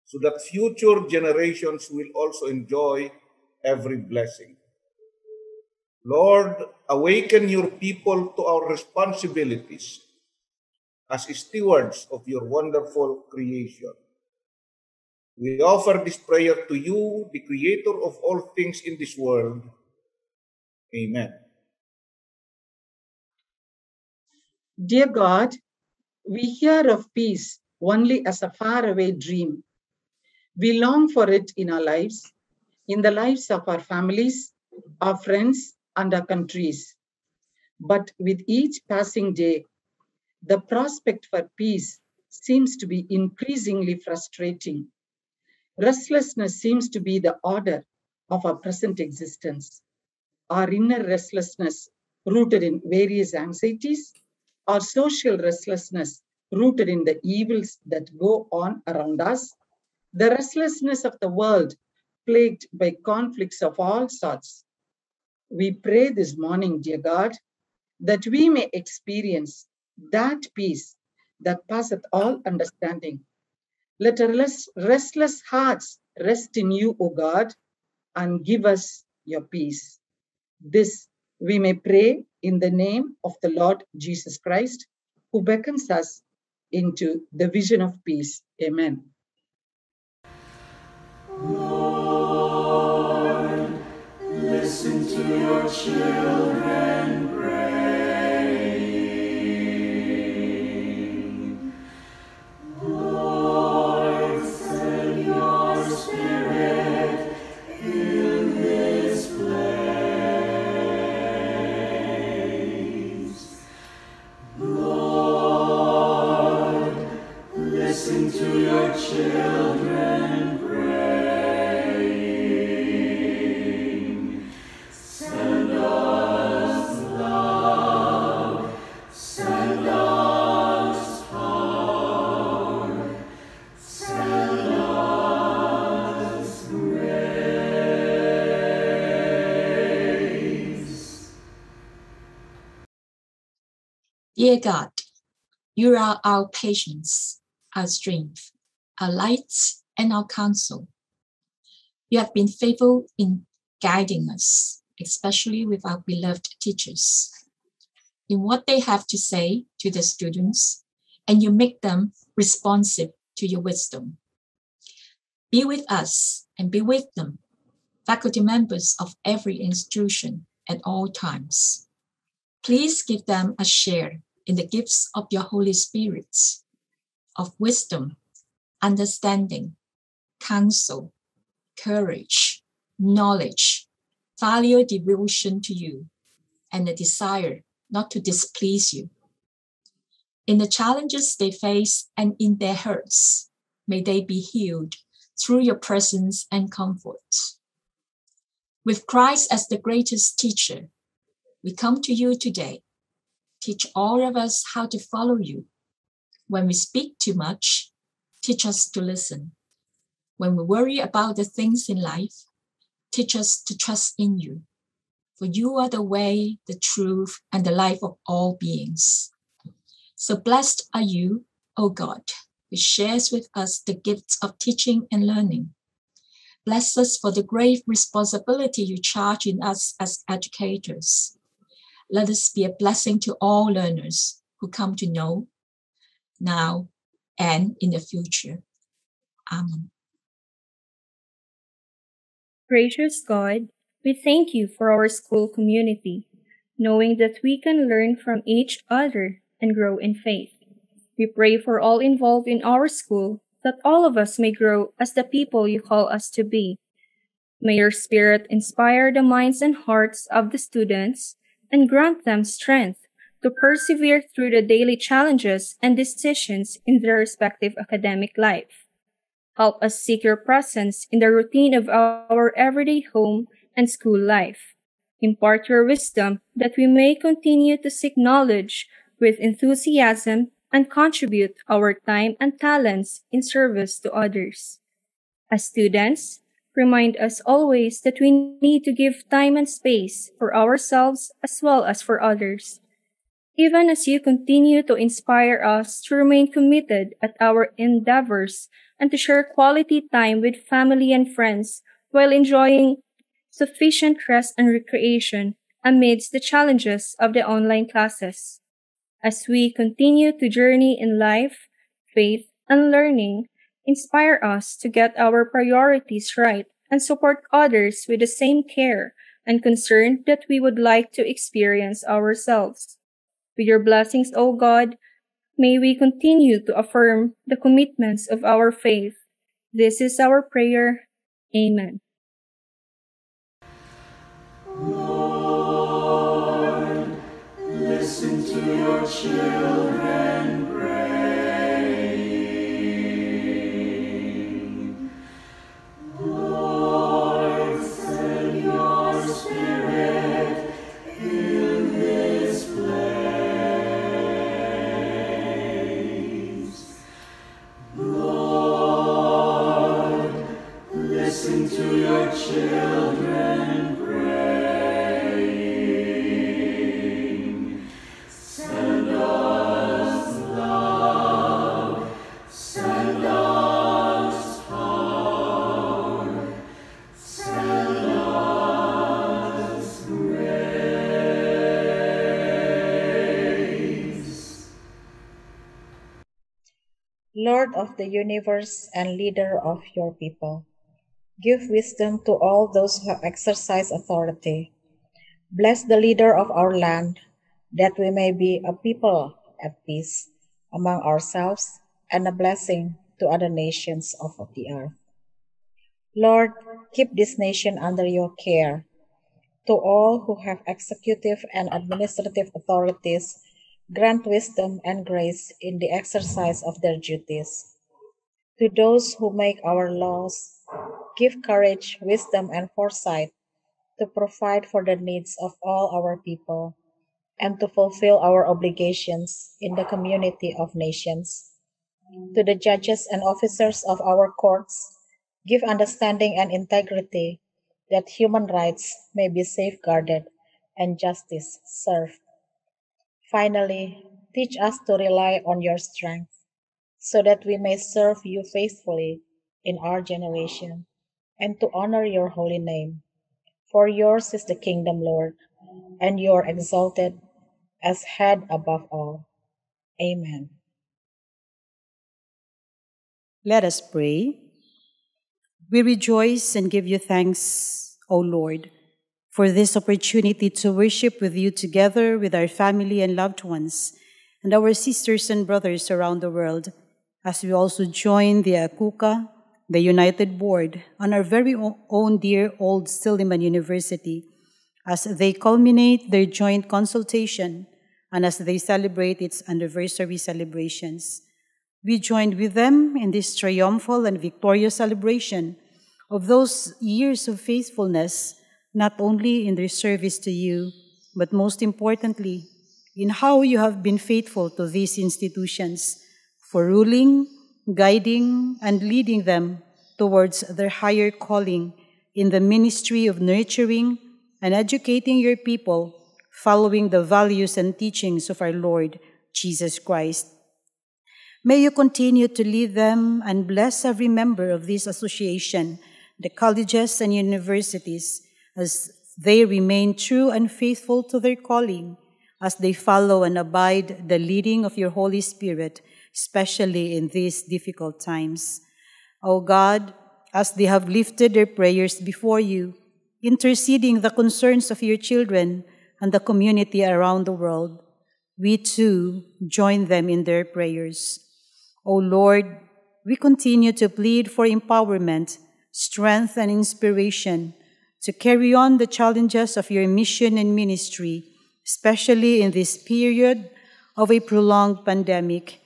so that future generations will also enjoy every blessing. Lord, awaken your people to our responsibilities as stewards of your wonderful creation. We offer this prayer to you, the creator of all things in this world. Amen. Dear God, we hear of peace only as a faraway dream. We long for it in our lives, in the lives of our families, our friends, and our countries. But with each passing day, the prospect for peace seems to be increasingly frustrating. Restlessness seems to be the order of our present existence. Our inner restlessness, rooted in various anxieties, our social restlessness, rooted in the evils that go on around us, the restlessness of the world, plagued by conflicts of all sorts. We pray this morning, dear God, that we may experience that peace that passeth all understanding. Let our restless hearts rest in you, O God, and give us your peace. This we may pray in the name of the Lord Jesus Christ, who beckons us into the vision of peace. Amen. To your children you are our patience, our strength, our light, and our counsel. You have been faithful in guiding us, especially with our beloved teachers, in what they have to say to the students, and you make them responsive to your wisdom. Be with us and be with them, faculty members of every institution at all times. Please give them a share in the gifts of your Holy Spirit, of wisdom, understanding, counsel, courage, knowledge, filial devotion to you, and a desire not to displease you. In the challenges they face and in their hurts, may they be healed through your presence and comfort. With Christ as the greatest teacher, we come to you today. Teach all of us how to follow you. When we speak too much, teach us to listen. When we worry about the things in life, teach us to trust in you. For you are the way, the truth, and the life of all beings. So blessed are you, O God, who shares with us the gifts of teaching and learning. Bless us for the grave responsibility you charge in us as educators. Let us be a blessing to all learners who come to know now and in the future. Amen. Gracious God, we thank you for our school community, knowing that we can learn from each other and grow in faith. We pray for all involved in our school that all of us may grow as the people you call us to be. May your spirit inspire the minds and hearts of the students and grant them strength to persevere through the daily challenges and decisions in their respective academic life. Help us seek your presence in the routine of our everyday home and school life. Impart your wisdom that we may continue to seek knowledge with enthusiasm and contribute our time and talents in service to others. As students, remind us always that we need to give time and space for ourselves as well as for others. Even as you continue to inspire us to remain committed at our endeavors and to share quality time with family and friends while enjoying sufficient rest and recreation amidst the challenges of the online classes. As we continue to journey in life, faith, and learning, inspire us to get our priorities right and support others with the same care and concern that we would like to experience ourselves. With your blessings, O God, may we continue to affirm the commitments of our faith. This is our prayer. Amen. Lord, listen to your children Lord of the universe and leader of your people, give wisdom to all those who exercise authority. Bless the leader of our land, that we may be a people at peace among ourselves and a blessing to other nations of the earth. Lord, keep this nation under your care. To all who have executive and administrative authorities, grant wisdom and grace in the exercise of their duties. To those who make our laws, give courage, wisdom, and foresight to provide for the needs of all our people and to fulfill our obligations in the community of nations. To the judges and officers of our courts, give understanding and integrity that human rights may be safeguarded and justice served. Finally, teach us to rely on your strength so that we may serve you faithfully in our generation and to honor your holy name. For yours is the kingdom, Lord, and you are exalted as head above all. Amen. Let us pray. We rejoice and give you thanks, O Lord, for this opportunity to worship with you together with our family and loved ones and our sisters and brothers around the world, as we also join the ACUCA, the United Board, and our very own dear old Silliman University as they culminate their joint consultation and as they celebrate its anniversary celebrations. We joined with them in this triumphal and victorious celebration of those years of faithfulness, not only in their service to you, but most importantly, in how you have been faithful to these institutions for ruling, guiding, and leading them towards their higher calling in the ministry of nurturing and educating your people, following the values and teachings of our Lord Jesus Christ. May you continue to lead them and bless every member of this association, the colleges and universities, as they remain true and faithful to their calling, as they follow and abide the leading of your Holy Spirit, especially in these difficult times. O God, as they have lifted their prayers before you, interceding the concerns of your children and the community around the world, we too join them in their prayers. O Lord, we continue to plead for empowerment, strength, and inspiration to carry on the challenges of your mission and ministry, especially in this period of a prolonged pandemic.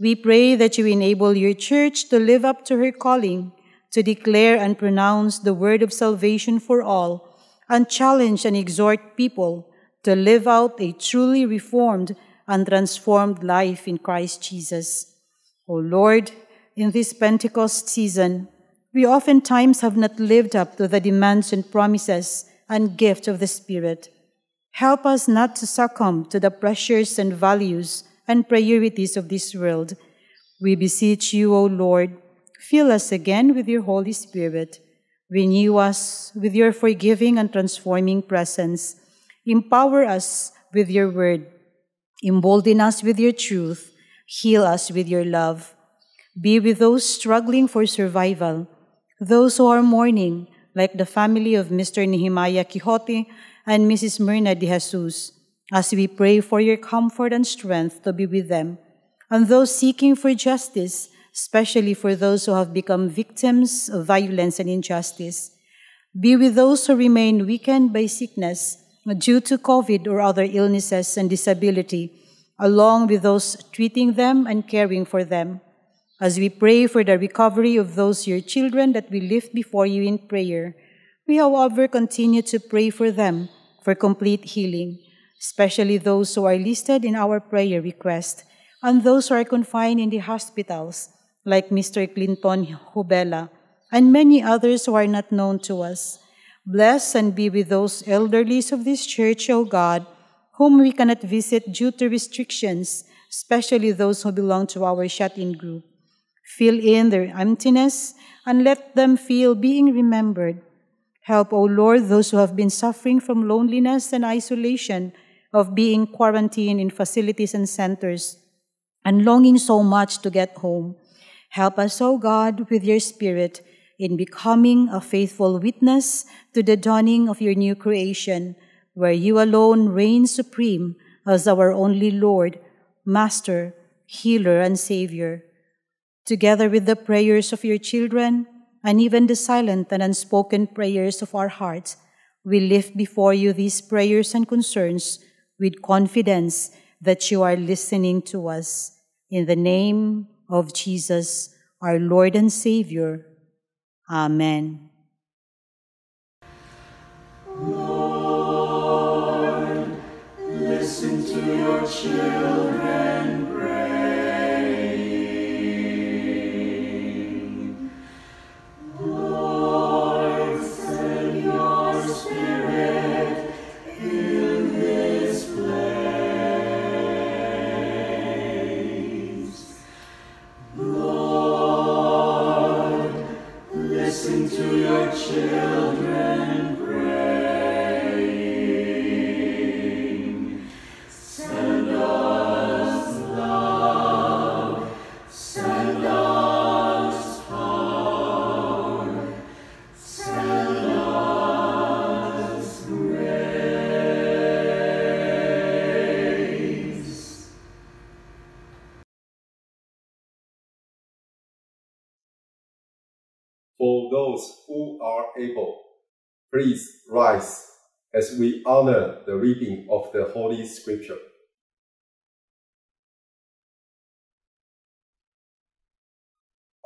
We pray that you enable your church to live up to her calling, to declare and pronounce the word of salvation for all, and challenge and exhort people to live out a truly reformed and transformed life in Christ Jesus. O Lord, in this Pentecost season, we oftentimes have not lived up to the demands and promises and gift of the Spirit. Help us not to succumb to the pressures and values and priorities of this world. We beseech you, O Lord, fill us again with your Holy Spirit. Renew us with your forgiving and transforming presence. Empower us with your word. Embolden us with your truth. Heal us with your love. Be with those struggling for survival, those who are mourning, like the family of Mr. Nehemiah Quixote and Mrs. Myrna de Jesus, as we pray for your comfort and strength to be with them, and those seeking for justice, especially for those who have become victims of violence and injustice. Be with those who remain weakened by sickness due to COVID or other illnesses and disability, along with those treating them and caring for them. As we pray for the recovery of those your children that we lift before you in prayer, we, however, continue to pray for them for complete healing, especially those who are listed in our prayer request and those who are confined in the hospitals, like Mr. Clinton Hubela, and many others who are not known to us. Bless and be with those elderlies of this church, O God, whom we cannot visit due to restrictions, especially those who belong to our shut-in group. Fill in their emptiness and let them feel being remembered. Help, O Lord, those who have been suffering from loneliness and isolation of being quarantined in facilities and centers and longing so much to get home. Help us, O God, with your Spirit in becoming a faithful witness to the dawning of your new creation, where you alone reign supreme as our only Lord, Master, Healer, and Savior. Together with the prayers of your children, and even the silent and unspoken prayers of our hearts, we lift before you these prayers and concerns with confidence that you are listening to us. In the name of Jesus, our Lord and Savior. Amen. Lord, listen to your children please rise as we honor the reading of the Holy Scripture.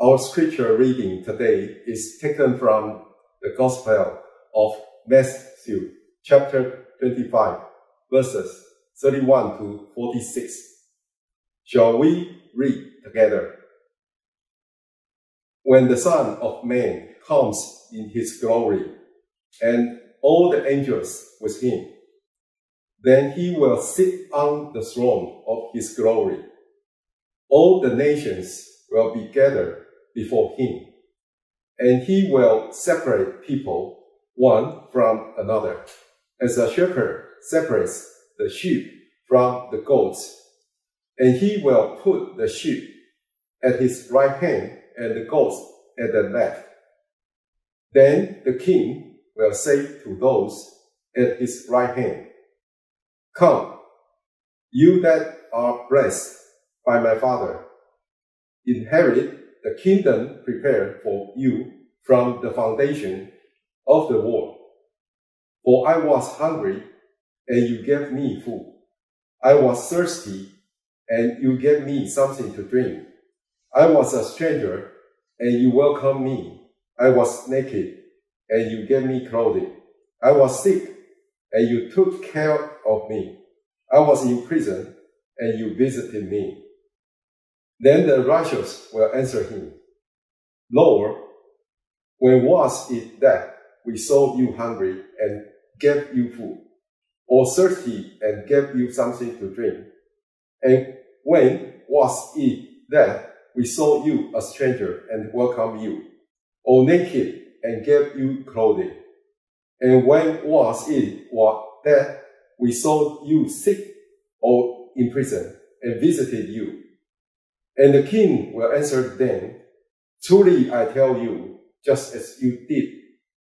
Our scripture reading today is taken from the Gospel of Matthew, chapter 25, verses 31 to 46. Shall we read together? When the Son of Man comes in his glory, and all the angels with him, then he will sit on the throne of his glory. All the nations will be gathered before him, and he will separate people one from another, as a shepherd separates the sheep from the goats. And he will put the sheep at his right hand and the goats at the left. Then the king will say to those at his right hand, Come, you that are blessed by my Father, inherit the kingdom prepared for you from the foundation of the world. For I was hungry, and you gave me food. I was thirsty, and you gave me something to drink. I was a stranger, and you welcomed me. I was naked, and you gave me clothing. I was sick, and you took care of me. I was in prison, and you visited me. Then the righteous will answer him, Lord, when was it that we saw you hungry and gave you food, or thirsty and gave you something to drink? And when was it that we saw you a stranger and welcomed you, or naked and gave you clothing? And when was it what that we saw you sick or in prison and visited you? And the king will answer them, Truly I tell you, just as you did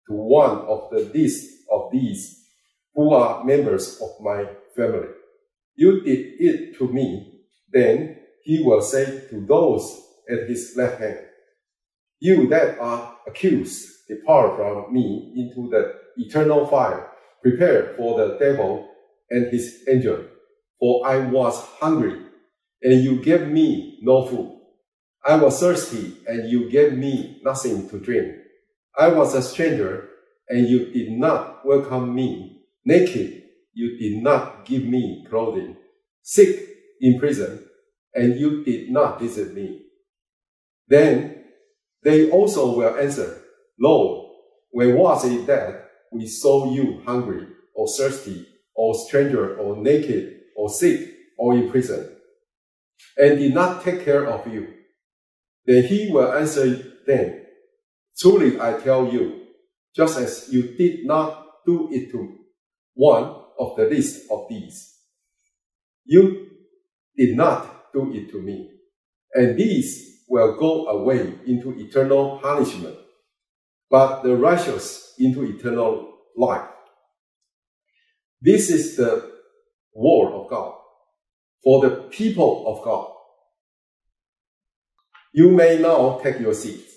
to one of the least of these who are members of my family. You did it to me. Then he will say to those at his left hand, You that are accused, depart from me into the eternal fire, prepared for the devil and his angel. For I was hungry, and you gave me no food. I was thirsty, and you gave me nothing to drink. I was a stranger, and you did not welcome me. Naked, you did not give me clothing. Sick, in prison, and you did not visit me. Then they also will answer, Lord, when was it that we saw you hungry, or thirsty, or stranger, or naked, or sick, or in prison, and did not take care of you? Then he will answer them, Truly I tell you, just as you did not do it to one of the least of these, you did not do it to me. And these will go away into eternal punishment, but the righteous into eternal life. This is the word of God for the people of God. You may now take your seats.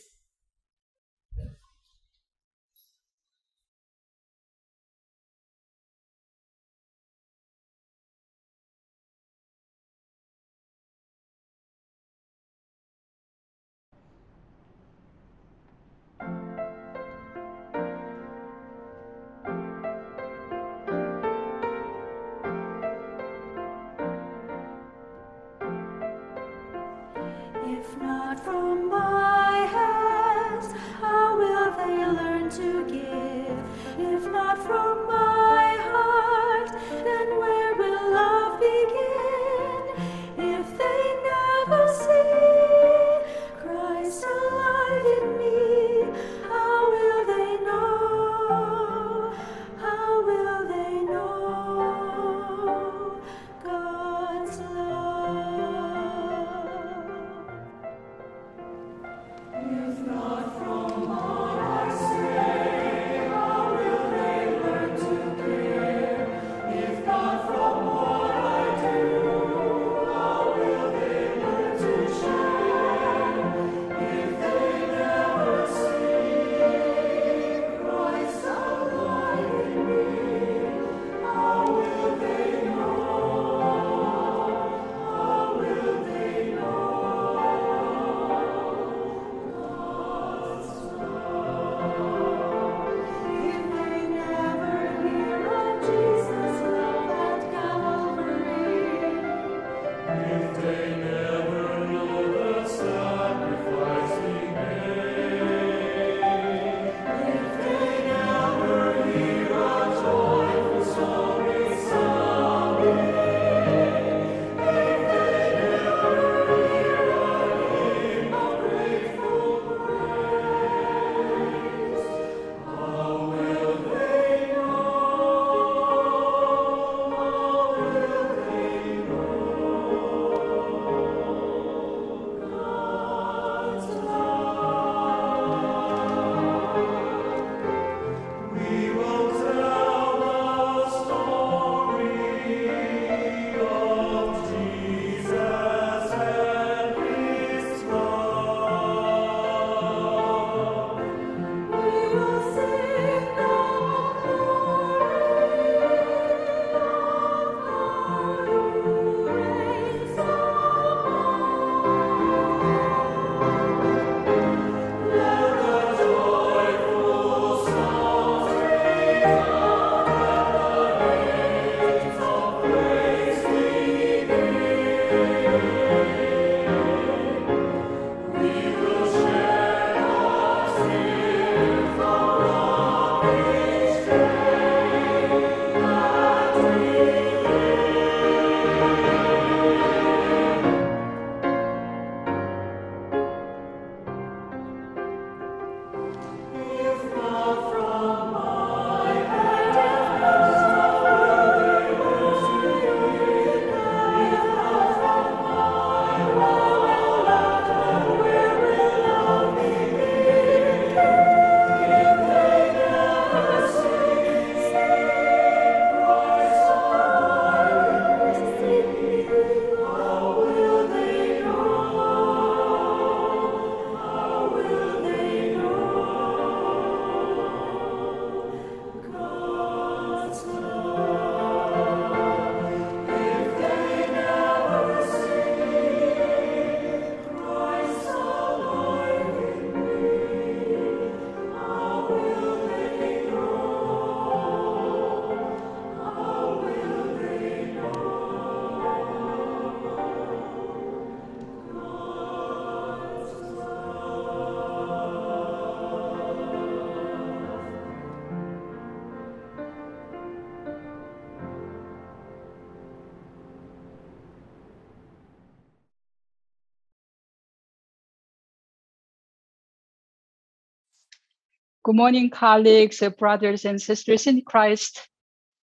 Good morning, colleagues, uh, brothers, and sisters in Christ.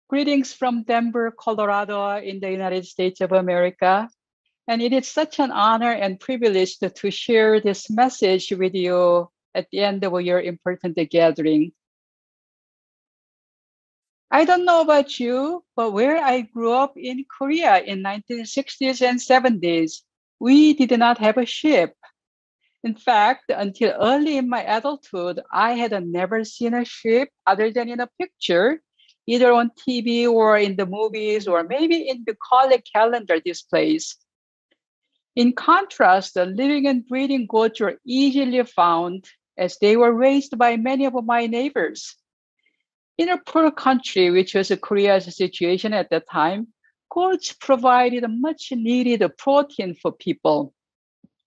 Greetings from Denver, Colorado, in the United States of America. And it is such an honor and privilege to, to share this message with you at the end of your important gathering. I don't know about you, but where I grew up in Korea in 1960s and 70s, we did not have a ship. In fact, until early in my adulthood, I had never seen a ship other than in a picture, either on TV or in the movies or maybe in the college calendar displays. In contrast, the living and breeding goats were easily found as they were raised by many of my neighbors. In a poor country, which was a Korea's situation at that time, goats provided a much needed protein for people.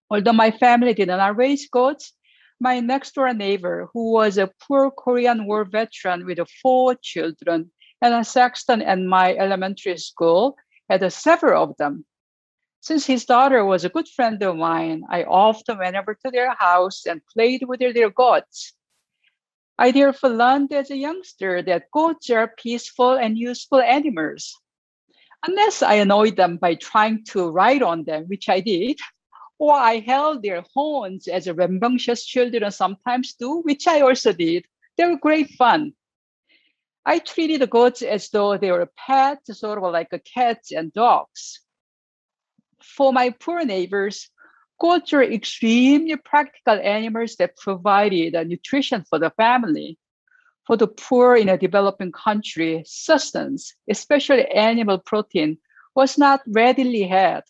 Although my family did not raise goats, my next door neighbor, who was a poor Korean War veteran with four children and a sexton at my elementary school, had several of them. Since his daughter was a good friend of mine, I often went over to their house and played with their goats. I therefore learned as a youngster that goats are peaceful and useful animals. Unless I annoyed them by trying to ride on them, which I did, or I held their horns as rambunctious children sometimes do, which I also did. They were great fun. I treated the goats as though they were pets, sort of like cats and dogs. For my poor neighbors, goats are extremely practical animals that provided nutrition for the family. For the poor in a developing country, sustenance, especially animal protein, was not readily had.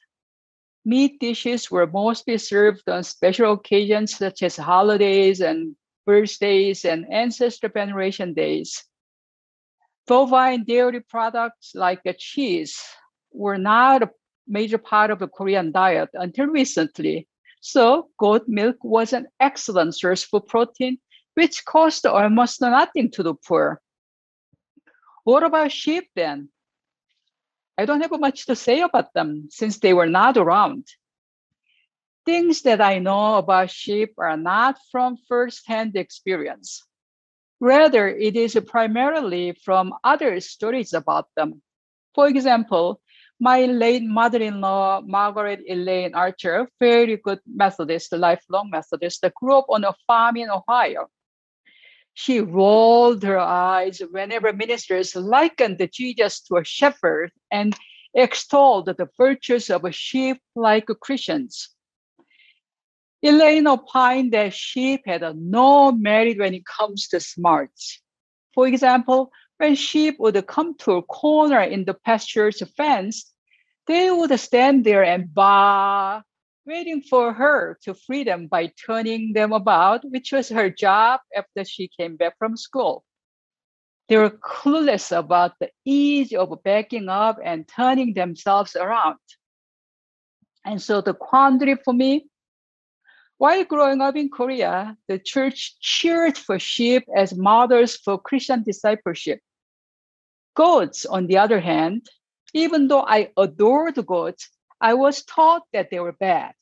Meat dishes were mostly served on special occasions such as holidays and birthdays and ancestor veneration days. Bovine dairy products like cheese were not a major part of the Korean diet until recently. So goat milk was an excellent source for protein which cost almost nothing to the poor. What about sheep then? I don't have much to say about them since they were not around. Things that I know about sheep are not from first-hand experience. Rather, it is primarily from other stories about them. For example, my late mother-in-law, Margaret Elaine Archer, very good Methodist, lifelong Methodist, grew up on a farm in Ohio. She rolled her eyes whenever ministers likened the Jesus to a shepherd and extolled the virtues of a sheep like Christians. Elaine opined that sheep had no merit when it comes to smarts. For example, when sheep would come to a corner in the pasture's fence, they would stand there and baa waiting for her to free them by turning them about, which was her job after she came back from school. They were clueless about the ease of backing up and turning themselves around. And so the quandary for me, while growing up in Korea, the church cheered for sheep as models for Christian discipleship. Goats, on the other hand, even though I adored goats, I was taught that they were bad.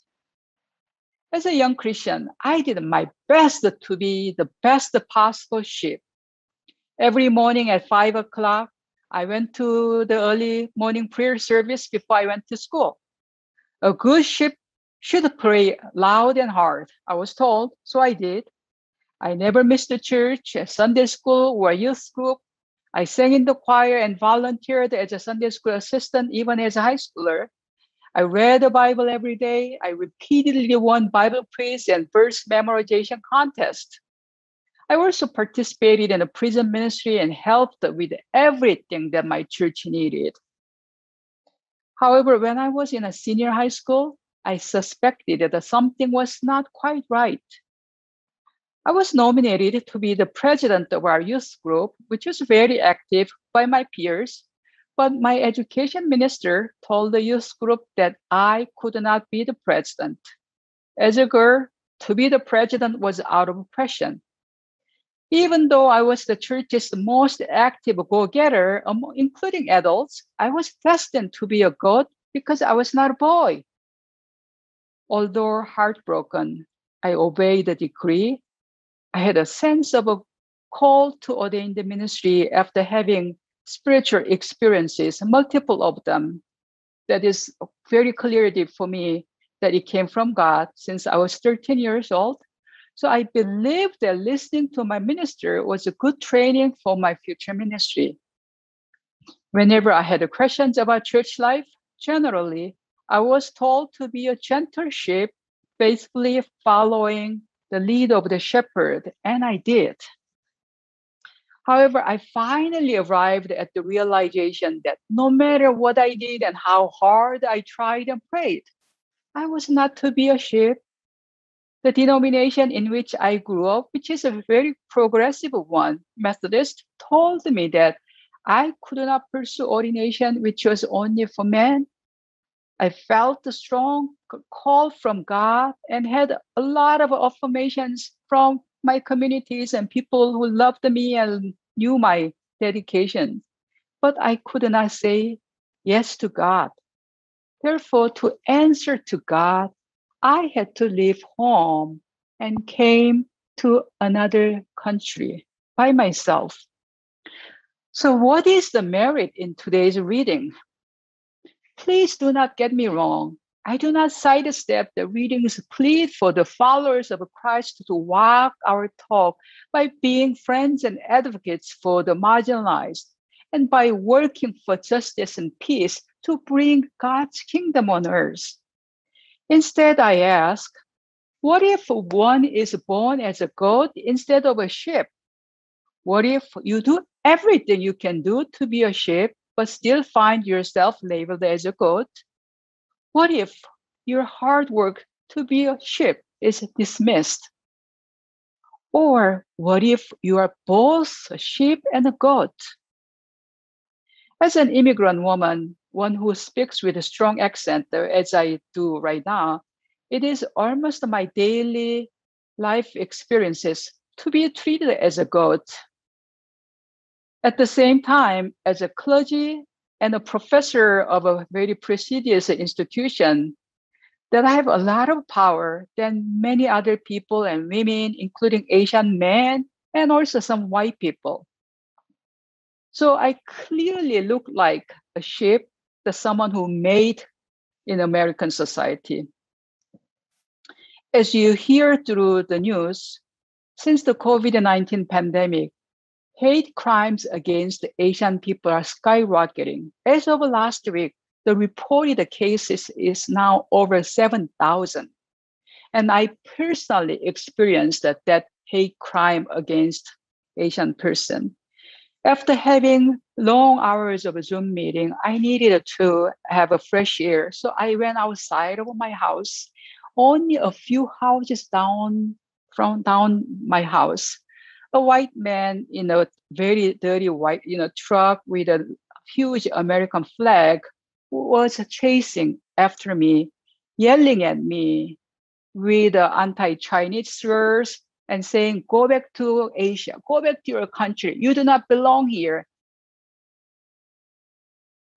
As a young Christian, I did my best to be the best possible sheep. Every morning at five o'clock, I went to the early morning prayer service before I went to school. A good sheep should pray loud and hard, I was told, so I did. I never missed a church, a Sunday school, or a youth group. I sang in the choir and volunteered as a Sunday school assistant, even as a high schooler. I read the Bible every day. I repeatedly won Bible quiz and verse memorization contest. I also participated in a prison ministry and helped with everything that my church needed. However, when I was in a senior high school, I suspected that something was not quite right. I was nominated to be the president of our youth group, which was very active by my peers but my education minister told the youth group that I could not be the president. As a girl, to be the president was out of question. Even though I was the church's most active go getter, um, including adults, I was destined to be a goat because I was not a boy. Although heartbroken, I obeyed the decree. I had a sense of a call to ordain the ministry after having spiritual experiences, multiple of them. That is very clearly for me that it came from God since I was 13 years old. So I believe that listening to my minister was a good training for my future ministry. Whenever I had questions about church life, generally, I was told to be a gentle sheep, faithfully following the lead of the shepherd, and I did. However, I finally arrived at the realization that no matter what I did and how hard I tried and prayed, I was not to be a sheep. The denomination in which I grew up, which is a very progressive one, Methodist, told me that I could not pursue ordination, which was only for men. I felt a strong call from God and had a lot of affirmations from my communities and people who loved me and knew my dedication. But I could not say yes to God. Therefore, to answer to God, I had to leave home and came to another country by myself. So, what is the merit in today's reading? Please do not get me wrong. I do not sidestep the reading's plea for the followers of Christ to walk our talk by being friends and advocates for the marginalized and by working for justice and peace to bring God's kingdom on earth. Instead, I ask, what if one is born as a goat instead of a sheep? What if you do everything you can do to be a sheep, but still find yourself labeled as a goat? What if your hard work to be a sheep is dismissed? Or what if you are both a sheep and a goat? As an immigrant woman, one who speaks with a strong accent, as I do right now, it is almost my daily life experiences to be treated as a goat. At the same time, as a clergy and a professor of a very prestigious institution that I have a lot of power than many other people and women, including Asian men and also some white people. So I clearly look like a sheep, the someone who made in American society. As you hear through the news, since the COVID 19 pandemic, hate crimes against Asian people are skyrocketing. As of last week, the reported cases is now over 7,000. And I personally experienced that, that hate crime against Asian person. After having long hours of Zoom meeting, I needed to have a fresh air. So I went outside of my house, only a few houses down from down my house a white man in a very dirty white you know truck with a huge American flag was chasing after me, yelling at me with uh, anti-Chinese slurs and saying, "Go back to Asia. Go back to your country. You do not belong here."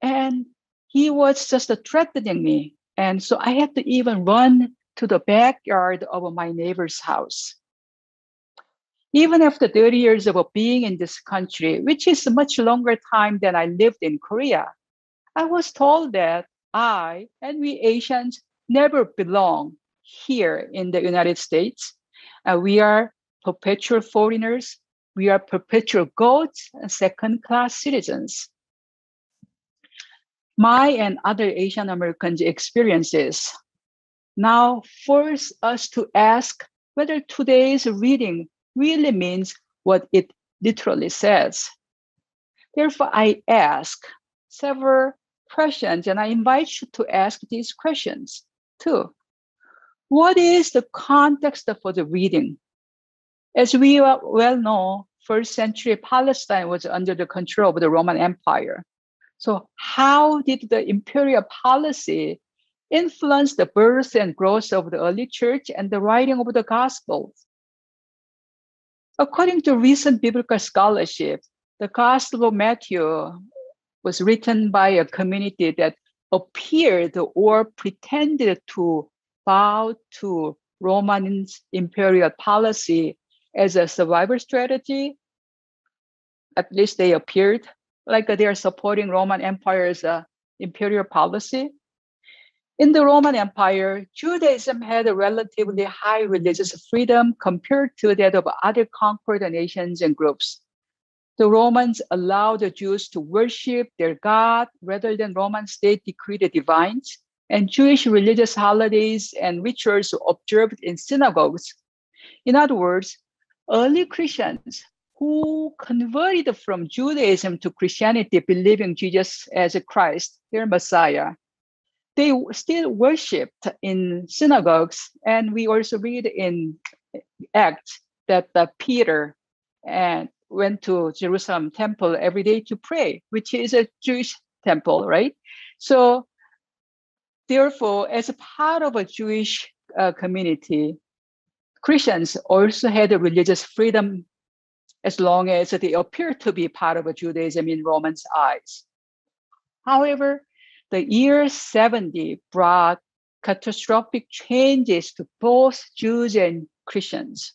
And he was just threatening me, and so I had to even run to the backyard of my neighbor's house even after 30 years of being in this country, which is a much longer time than I lived in Korea, I was told that I and we Asians never belong here in the United States. Uh, we are perpetual foreigners. We are perpetual goats and second class citizens. My and other Asian Americans' experiences now force us to ask whether today's reading really means what it literally says. Therefore, I ask several questions and I invite you to ask these questions too. What is the context for the reading? As we well know, first century Palestine was under the control of the Roman Empire. So, how did the imperial policy influence the birth and growth of the early church and the writing of the Gospels? According to recent biblical scholarship, the Gospel of Matthew was written by a community that appeared or pretended to bow to Roman imperial policy as a survival strategy at least they appeared like they are supporting Roman Empire's uh, imperial policy. In the Roman Empire, Judaism had a relatively high religious freedom compared to that of other conquered nations and groups. The Romans allowed the Jews to worship their God rather than Roman state decreed divines, and Jewish religious holidays and rituals were observed in synagogues. In other words, early Christians who converted from Judaism to Christianity, believing Jesus as a Christ, their Messiah, they still worshipped in synagogues. And we also read in Acts that uh, Peter and went to Jerusalem temple every day to pray, which is a Jewish temple, right? So therefore, as a part of a Jewish uh, community, Christians also had a religious freedom as long as they appear to be part of Judaism in Romans' eyes. However, the year 70 brought catastrophic changes to both Jews and Christians.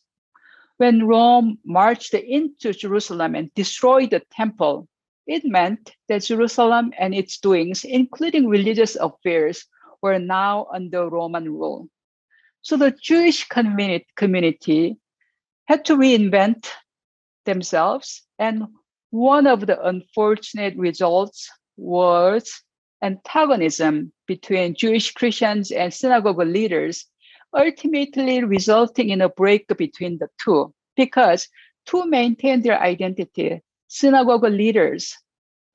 When Rome marched into Jerusalem and destroyed the temple, it meant that Jerusalem and its doings, including religious affairs, were now under Roman rule. So the Jewish community had to reinvent themselves. And one of the unfortunate results was antagonism between Jewish Christians and synagogue leaders, ultimately resulting in a break between the two. Because to maintain their identity, synagogue leaders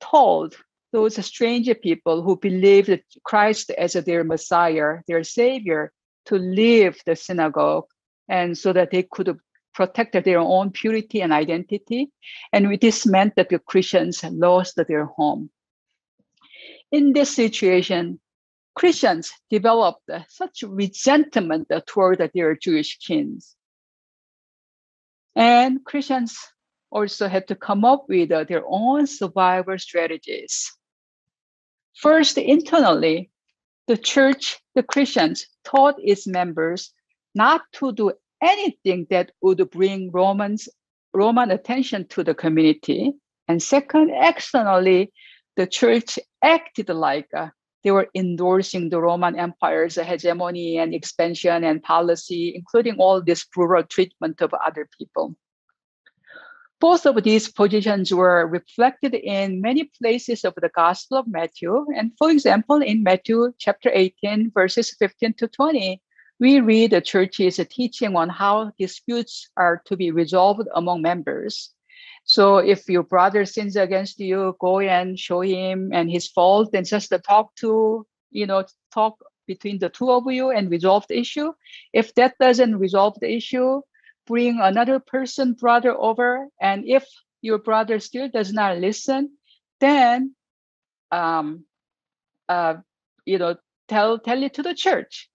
told those strange people who believed Christ as their Messiah, their Savior, to leave the synagogue and so that they could protect their own purity and identity. And this meant that the Christians lost their home. In this situation, Christians developed such resentment toward their Jewish kings. And Christians also had to come up with their own survival strategies. First, internally, the church, the Christians, taught its members not to do anything that would bring Romans Roman attention to the community. And second, externally, the church acted like uh, they were endorsing the Roman Empire's hegemony and expansion and policy, including all this brutal treatment of other people. Both of these positions were reflected in many places of the Gospel of Matthew. And for example, in Matthew chapter 18, verses 15 to 20, we read the church's teaching on how disputes are to be resolved among members. So if your brother sins against you, go and show him and his fault and just talk to, you know, talk between the two of you and resolve the issue. If that doesn't resolve the issue, bring another person brother over and if your brother still does not listen then um, uh, you know tell tell it to the church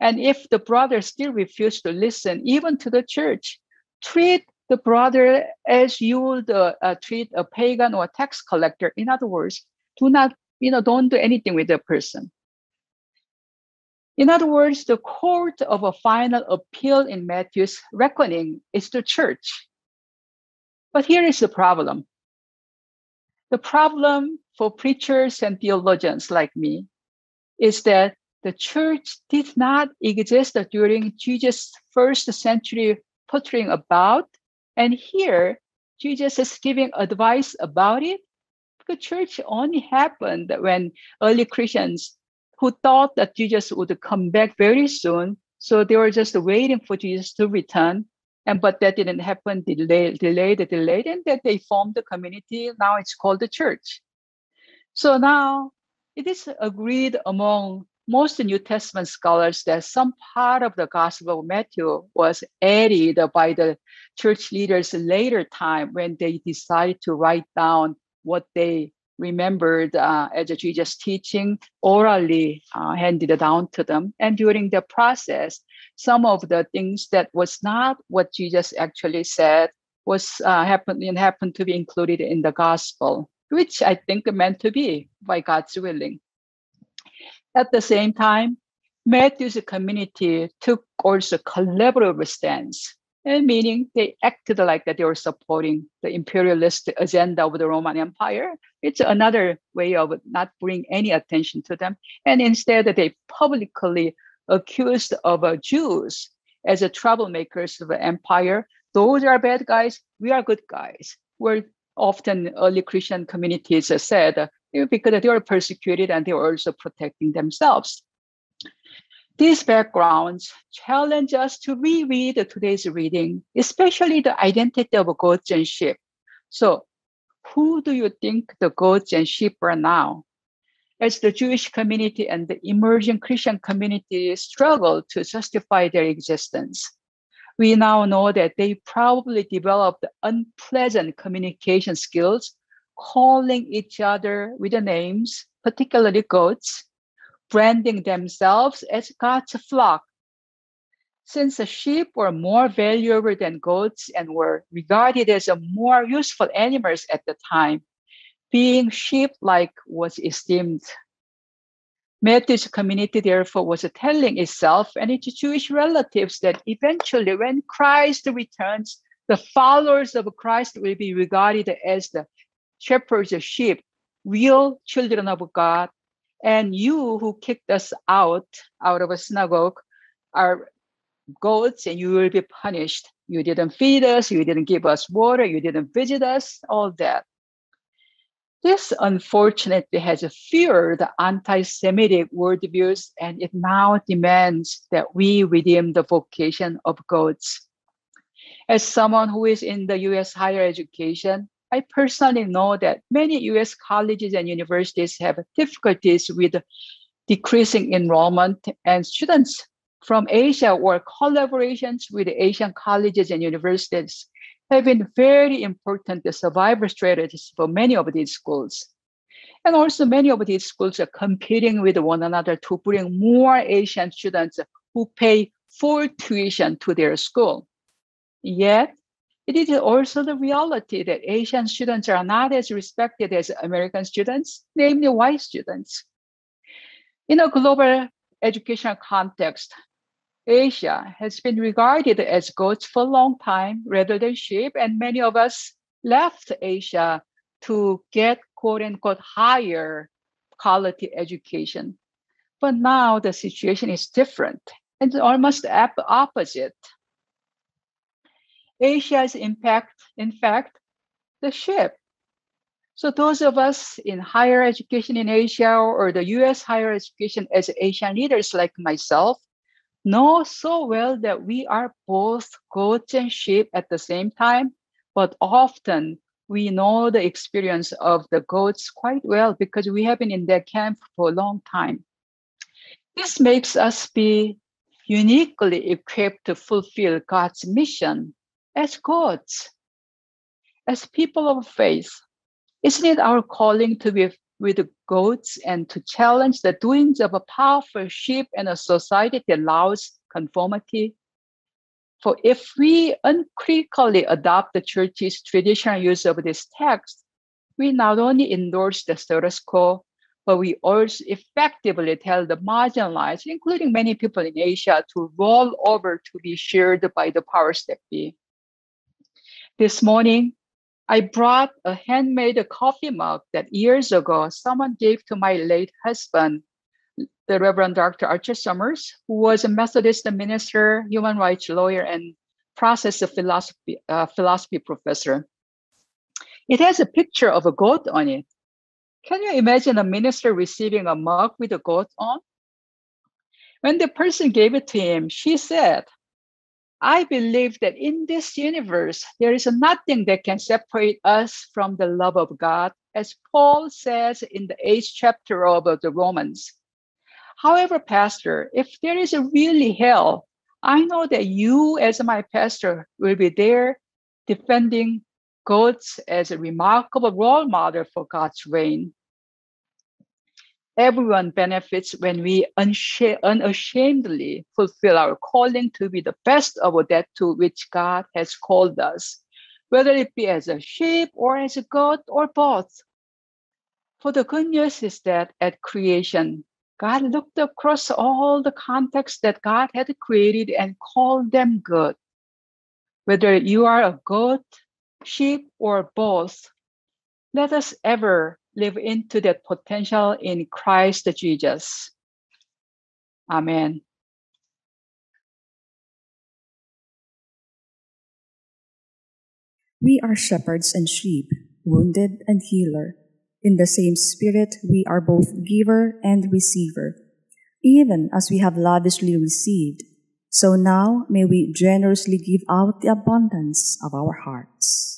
and if the brother still refuses to listen even to the church treat the brother as you would uh, uh, treat a pagan or a tax collector in other words do not you know don't do anything with the person in other words, the court of a final appeal in Matthew's reckoning is the church. But here is the problem. The problem for preachers and theologians like me is that the church did not exist during Jesus' first century pottering about. And here, Jesus is giving advice about it. The church only happened when early Christians who thought that Jesus would come back very soon. So they were just waiting for Jesus to return. And but that didn't happen, delayed, delayed, delayed, and that they formed the community. Now it's called the church. So now it is agreed among most New Testament scholars that some part of the Gospel of Matthew was added by the church leaders later time when they decided to write down what they remembered uh, as Jesus' teaching orally uh, handed down to them. And during the process, some of the things that was not what Jesus actually said was uh, happened and happened to be included in the gospel, which I think meant to be by God's willing. At the same time, Matthew's community took also collaborative stance. and meaning they acted like that they were supporting the imperialist agenda of the Roman Empire. It's another way of not bringing any attention to them. And instead, they publicly accused of uh, Jews as a troublemakers of the empire. Those are bad guys. We are good guys. Where often early Christian communities said because they were persecuted and they were also protecting themselves. These backgrounds challenge us to reread today's reading, especially the identity of goats and sheep. So, who do you think the goats and sheep are now? As the Jewish community and the emerging Christian community struggle to justify their existence, we now know that they probably developed unpleasant communication skills, calling each other with the names, particularly goats, branding themselves as God's flock. Since the sheep were more valuable than goats and were regarded as a more useful animals at the time, being sheep like was esteemed. Matthew's community, therefore, was telling itself and its Jewish relatives that eventually, when Christ returns, the followers of Christ will be regarded as the shepherds of sheep, real children of God, and you who kicked us out out of a synagogue are goats and you will be punished. You didn't feed us, you didn't give us water, you didn't visit us, all that. This unfortunately has fueled anti Semitic worldviews and it now demands that we redeem the vocation of goats. As someone who is in the US higher education, I personally know that many US colleges and universities have difficulties with decreasing enrollment, and students from Asia or collaborations with Asian colleges and universities have been very important survival strategies for many of these schools. And also, many of these schools are competing with one another to bring more Asian students who pay full tuition to their school. Yet, it is also the reality that Asian students are not as respected as American students, namely white students. In a global educational context, Asia has been regarded as goats for a long time rather than sheep, and many of us left Asia to get quote unquote higher quality education. But now the situation is different and almost opposite. Asia's impact, in fact, the ship. So those of us in higher education in Asia or the US higher education as Asian leaders like myself know so well that we are both goats and sheep at the same time, but often we know the experience of the goats quite well because we have been in their camp for a long time. This makes us be uniquely equipped to fulfill God's mission as gods, as people of faith. Isn't it our calling to be with the goats and to challenge the doings of a powerful sheep in a society that allows conformity? For if we uncritically adopt the church's traditional use of this text, we not only endorse the status quo, but we also effectively tell the marginalized, including many people in Asia, to roll over to be shared by the powers that be. This morning, I brought a handmade coffee mug that years ago someone gave to my late husband, the Reverend Dr. Archer Summers, who was a Methodist minister, human rights lawyer, and process of philosophy, uh, philosophy professor. It has a picture of a goat on it. Can you imagine a minister receiving a mug with a goat on? When the person gave it to him, she said, I believe that in this universe, there is nothing that can separate us from the love of God, as Paul says in the eighth chapter of the Romans. However, Pastor, if there is a really hell, I know that you, as my pastor, will be there defending goats as a remarkable role model for God's reign. Everyone benefits when we unashamedly fulfill our calling to be the best of that to which God has called us, whether it be as a sheep or as a goat or both. For the good news is that at creation, God looked across all the contexts that God had created and called them good. Whether you are a goat, sheep, or both, let us ever live into that potential in Christ Jesus. Amen. We are shepherds and sheep, wounded and healer. In the same spirit, we are both giver and receiver. Even as we have lavishly received, so now may we generously give out the abundance of our hearts.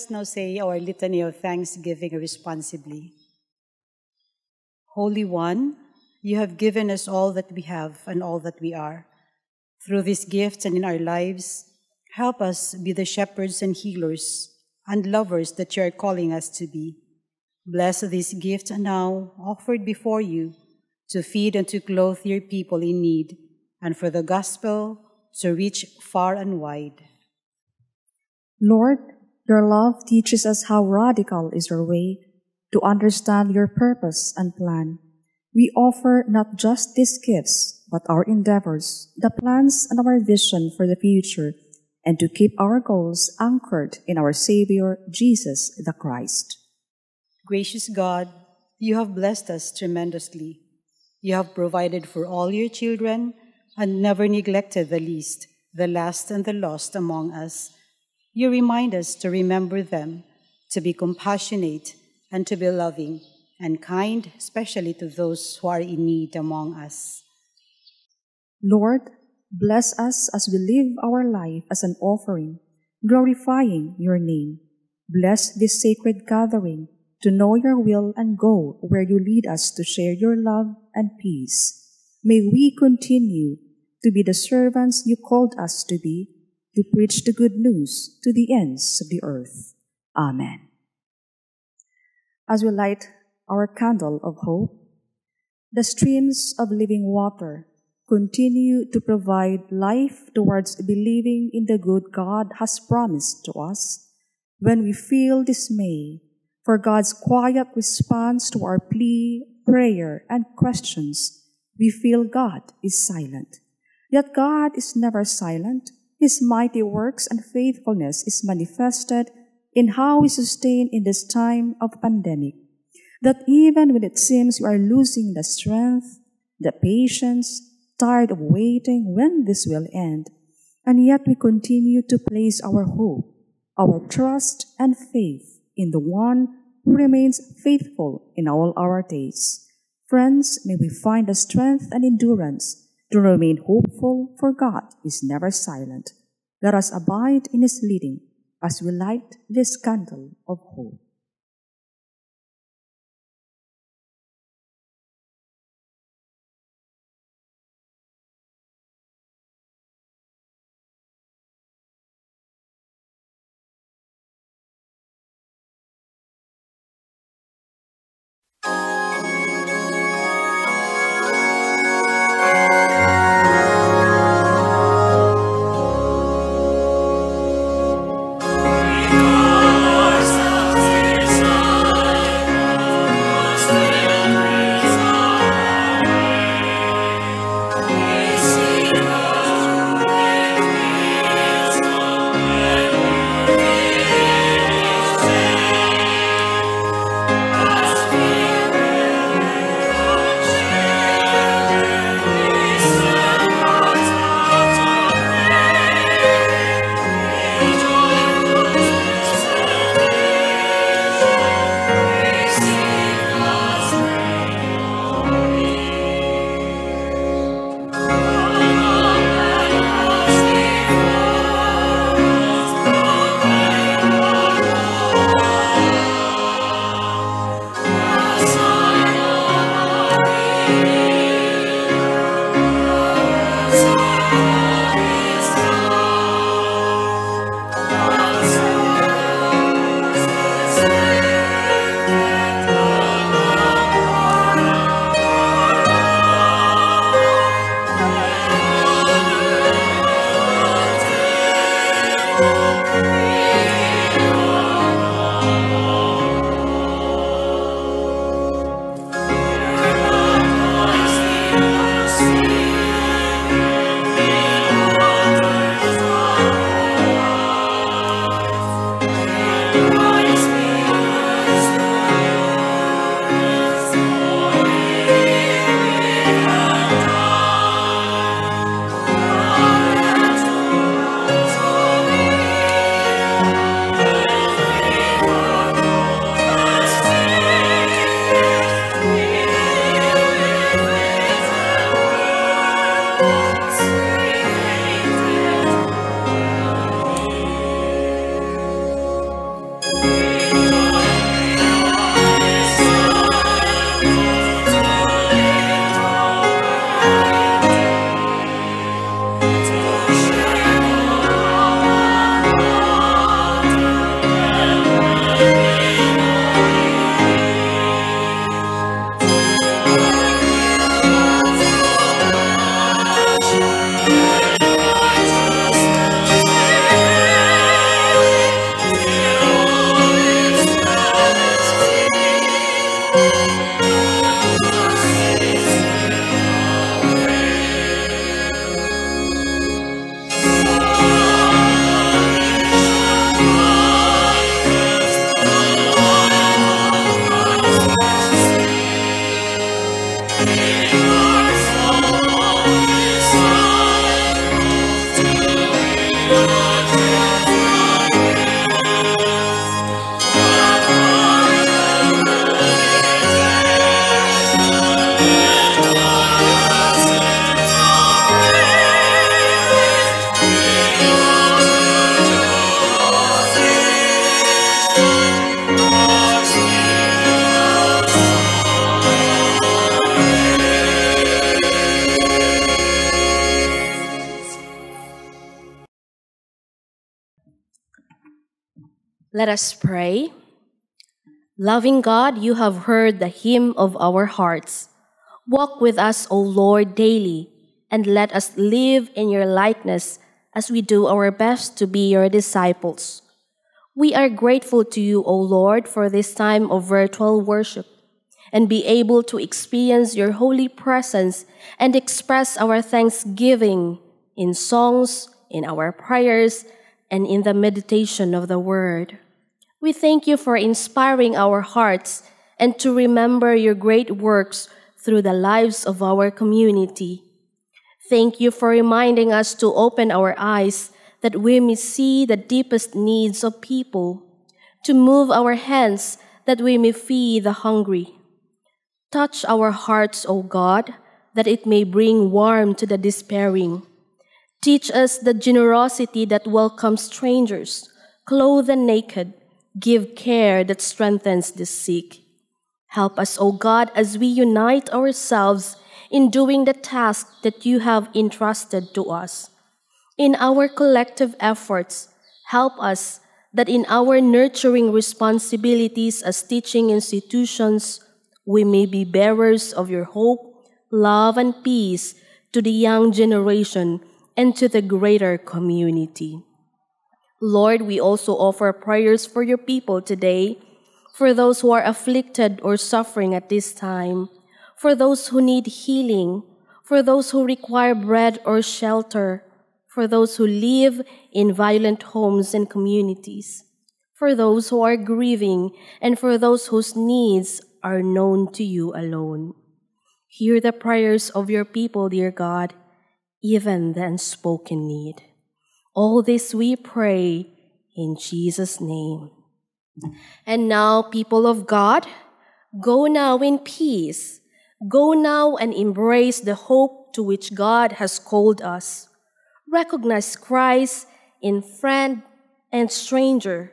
Us now say our litany of thanksgiving responsibly. Holy One, you have given us all that we have and all that we are. Through these gifts and in our lives, help us be the shepherds and healers and lovers that you are calling us to be. Bless these gifts now offered before you to feed and to clothe your people in need, and for the gospel to reach far and wide. Lord, your love teaches us how radical is your way to understand your purpose and plan. We offer not just these gifts, but our endeavors, the plans and our vision for the future, and to keep our goals anchored in our Savior, Jesus the Christ. Gracious God, you have blessed us tremendously. You have provided for all your children and never neglected the least, the last, and the lost among us. You remind us to remember them, to be compassionate, and to be loving and kind, especially to those who are in need among us. Lord, bless us as we live our life as an offering, glorifying your name. Bless this sacred gathering to know your will and go where you lead us to share your love and peace. May we continue to be the servants you called us to be, to preach the good news to the ends of the earth. Amen. As we light our candle of hope, the streams of living water continue to provide life towards believing in the good God has promised to us. When we feel dismay for God's quiet response to our plea, prayer, and questions, we feel God is silent. Yet God is never silent. His mighty works and faithfulness is manifested in how we sustain in this time of pandemic. That even when it seems we are losing the strength, the patience, tired of waiting when this will end, and yet we continue to place our hope, our trust, and faith in the one who remains faithful in all our days. Friends, may we find the strength and endurance to remain hopeful, for God is never silent. Let us abide in His leading as we light this candle of hope. Let us pray. Loving God, you have heard the hymn of our hearts. Walk with us, O Lord, daily, and let us live in your likeness as we do our best to be your disciples. We are grateful to you, O Lord, for this time of virtual worship and be able to experience your holy presence and express our thanksgiving in songs, in our prayers, and in the meditation of the word. We thank you for inspiring our hearts and to remember your great works through the lives of our community. Thank you for reminding us to open our eyes that we may see the deepest needs of people, to move our hands that we may feed the hungry. Touch our hearts, O God, that it may bring warmth to the despairing. Teach us the generosity that welcomes strangers, clothe the naked, give care that strengthens the sick. Help us, O God, as we unite ourselves in doing the task that you have entrusted to us. In our collective efforts, help us that in our nurturing responsibilities as teaching institutions, we may be bearers of your hope, love, and peace to the young generation and to the greater community. Lord, we also offer prayers for your people today, for those who are afflicted or suffering at this time, for those who need healing, for those who require bread or shelter, for those who live in violent homes and communities, for those who are grieving, and for those whose needs are known to you alone. Hear the prayers of your people, dear God, even the unspoken need. All this we pray in Jesus' name. And now, people of God, go now in peace. Go now and embrace the hope to which God has called us. Recognize Christ in friend and stranger,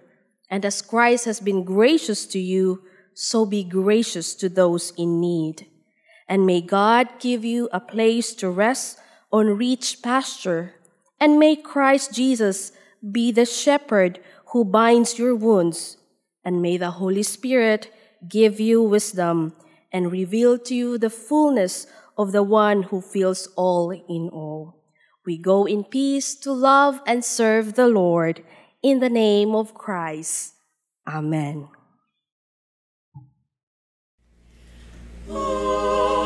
and as Christ has been gracious to you, so be gracious to those in need. And may God give you a place to rest on rich pasture, and may Christ Jesus be the shepherd who binds your wounds, and may the Holy Spirit give you wisdom and reveal to you the fullness of the one who fills all in all. We go in peace to love and serve the Lord in the name of Christ. Amen. Amen.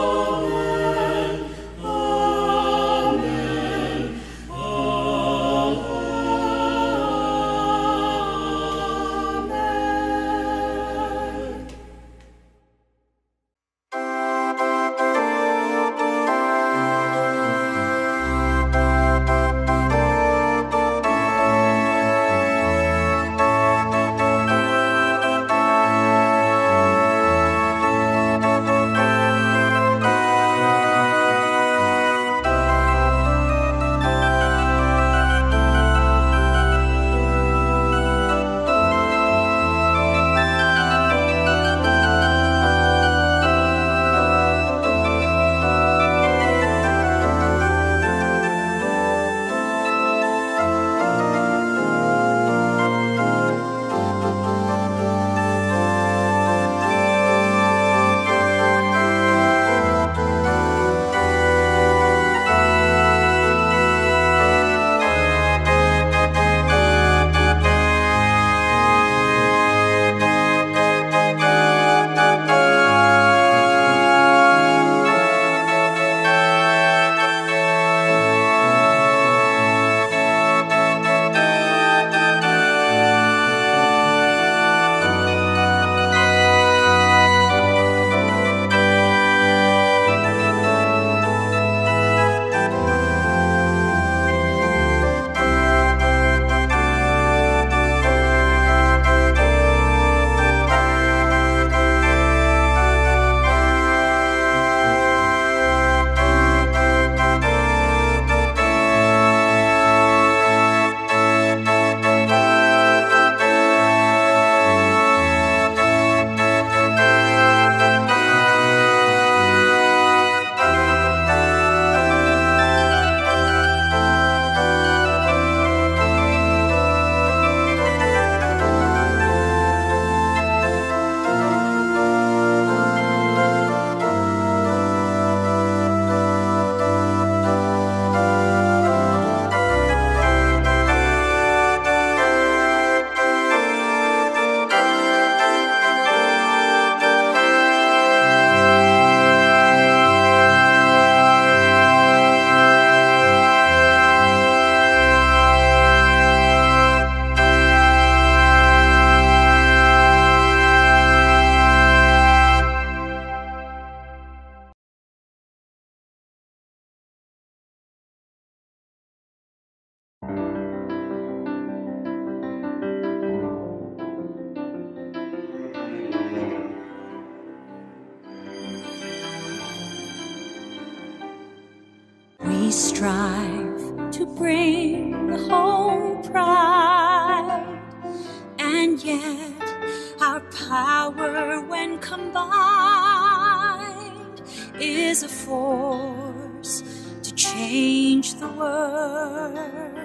Is a force to change the world.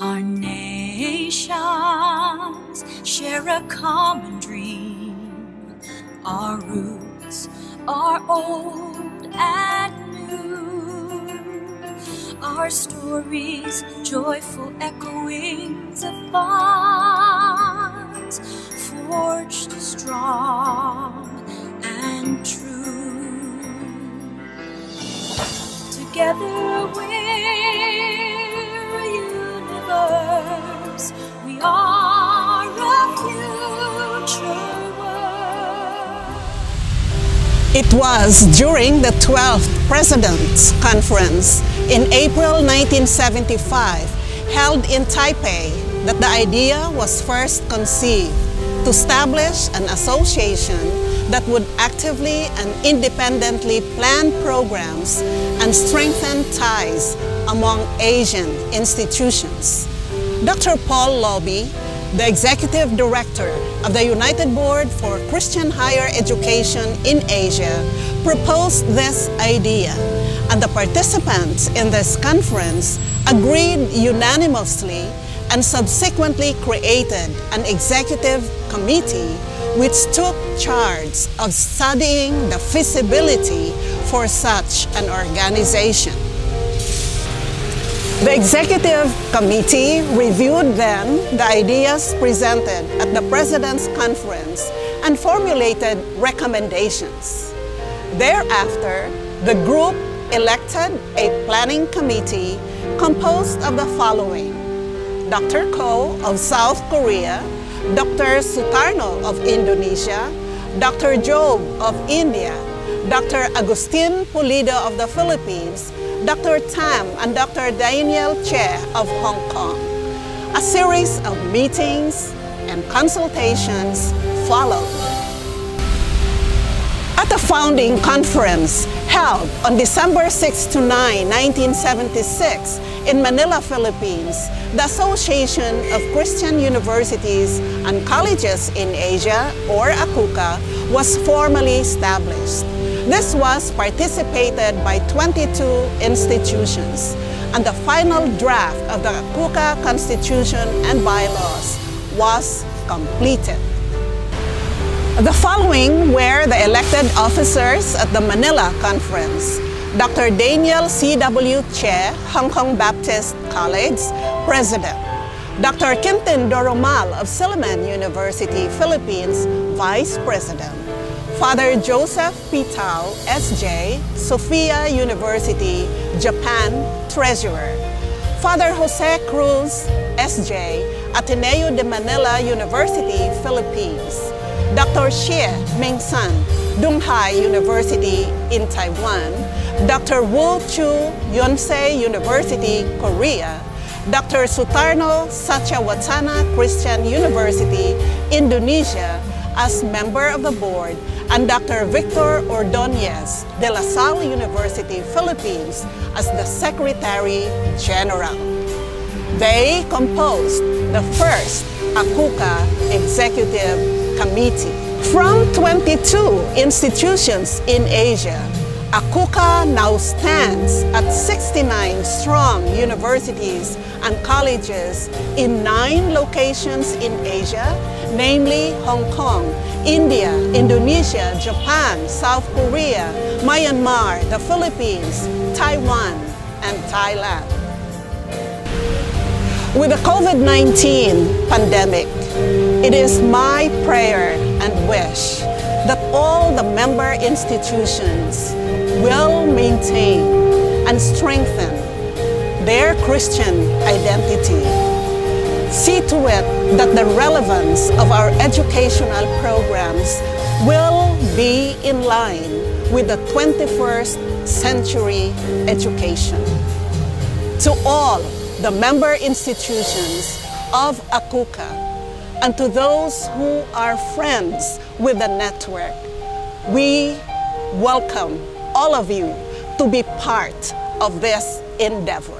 Our nations share a common dream. Our roots are old and new. Our stories, joyful echoings of bonds, forged strong and true. Together we're a universe. We are a future. It was during the 12th President's Conference in April 1975, held in Taipei, that the idea was first conceived to establish an association that would actively and independently plan programs and strengthen ties among Asian institutions. Dr. Paul Lauby, the Executive Director of the United Board for Christian Higher Education in Asia, proposed this idea, and the participants in this conference agreed unanimously and subsequently created an executive committee which took charge of studying the feasibility for such an organization. The executive committee reviewed then the ideas presented at the President's Conference and formulated recommendations. Thereafter, the group elected a planning committee composed of the following Dr. Ko of South Korea, Dr. Sutarno of Indonesia, Dr. Job of India, Dr. Agustin Pulido of the Philippines, Dr. Tam and Dr. Daniel Tse of Hong Kong. A series of meetings and consultations followed. At the founding conference held on December 6 to 9, 1976 in Manila, Philippines, the Association of Christian Universities and Colleges in Asia, or ACUCA, was formally established. This was participated by 22 institutions, and the final draft of the ACUCA Constitution and bylaws was completed. The following were the elected officers at the Manila Conference. Dr. Daniel C.W. Tse, Hong Kong Baptist College, President. Dr. Quintin Doromal of Silliman University, Philippines, Vice President. Father Joseph P. Tao, S.J., Sophia University, Japan, Treasurer. Father Jose Cruz, S.J., Ateneo de Manila University, Philippines. Dr. Xie Ming-san, Tunghai University in Taiwan. Dr. Wu Chu, Yonsei University, Korea. Dr. Sutarno Satya Wacana Christian University, Indonesia, as member of the board, and Dr. Victor Ordonez de La Salle University, Philippines, as the Secretary General. They composed the first ACUCA Executive Committee. From 22 institutions in Asia, ACUCA now stands at 69 strong universities and colleges in nine locations in Asia, namely Hong Kong, India, Indonesia, Japan, South Korea, Myanmar, the Philippines, Taiwan, and Thailand. With the COVID-19 pandemic, it is my prayer and wish that all the member institutions will maintain and strengthen their Christian identity. See to it that the relevance of our educational programs will be in line with the 21st century education. To all the member institutions of ACUCA and to those who are friends with the network, we welcome all of you to be part of this endeavor.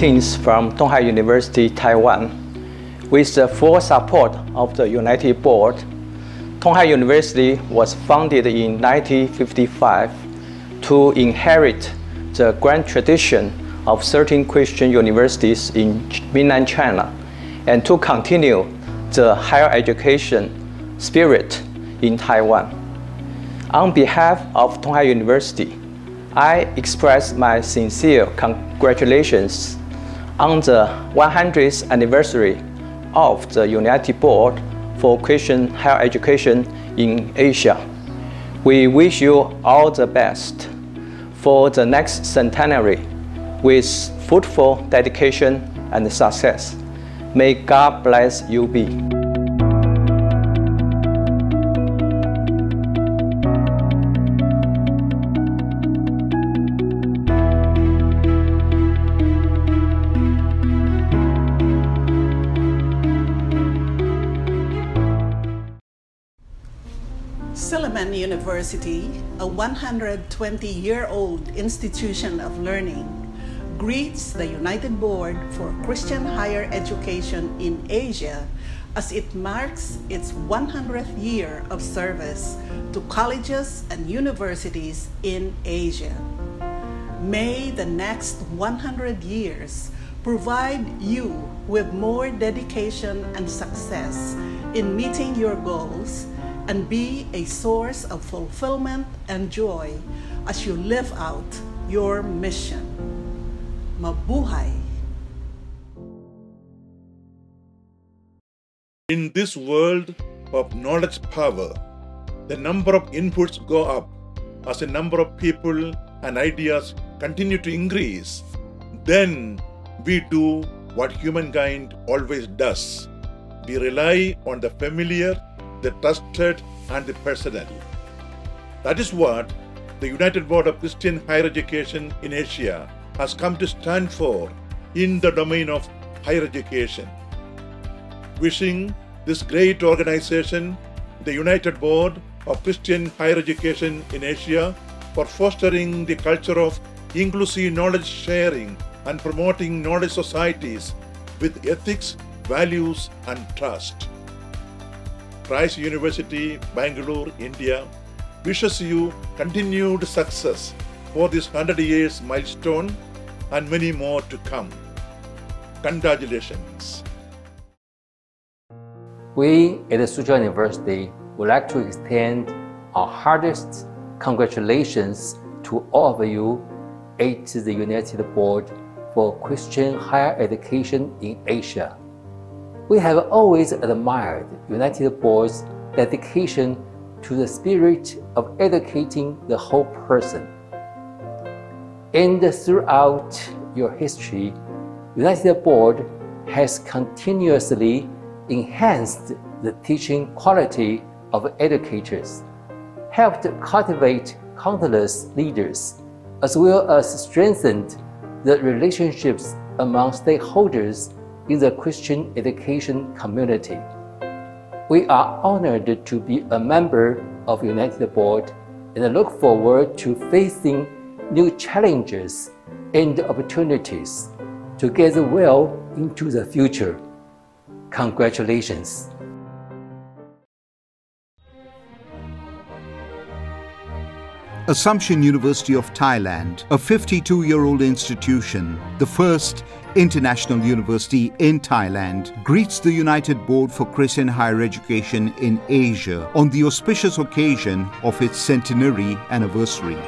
Greetings from Donghai University, Taiwan. With the full support of the United Board, Donghai University was founded in 1955 to inherit the grand tradition of 13 Christian universities in mainland China and to continue the higher education spirit in Taiwan. On behalf of Donghai University, I express my sincere congratulations on the 100th anniversary of the United Board for Christian Higher Education in Asia. We wish you all the best for the next centenary with fruitful dedication and success. May God bless you be. University, a 120 year old institution of learning, greets the United Board for Christian Higher Education in Asia as it marks its 100th year of service to colleges and universities in Asia. May the next 100 years provide you with more dedication and success in meeting your goals and be a source of fulfillment and joy as you live out your mission. Mabuhay! In this world of knowledge power, the number of inputs go up as the number of people and ideas continue to increase. Then we do what humankind always does. We rely on the familiar, the trusted, and the personal. That is what the United Board of Christian Higher Education in Asia has come to stand for in the domain of higher education. Wishing this great organization, the United Board of Christian Higher Education in Asia, for fostering the culture of inclusive knowledge sharing and promoting knowledge societies with ethics, values, and trust. Christ University, Bangalore, India wishes you continued success for this 100 years milestone and many more to come. Congratulations. We at Suzhou University would like to extend our hardest congratulations to all of you at the United Board for Christian Higher Education in Asia. We have always admired United Board's dedication to the spirit of educating the whole person. And throughout your history, United Board has continuously enhanced the teaching quality of educators, helped cultivate countless leaders, as well as strengthened the relationships among stakeholders in the Christian education community. We are honored to be a member of United Board and look forward to facing new challenges and opportunities together well into the future. Congratulations. Assumption University of Thailand, a 52 year old institution, the first international university in Thailand, greets the United Board for Christian Higher Education in Asia on the auspicious occasion of its centenary anniversary.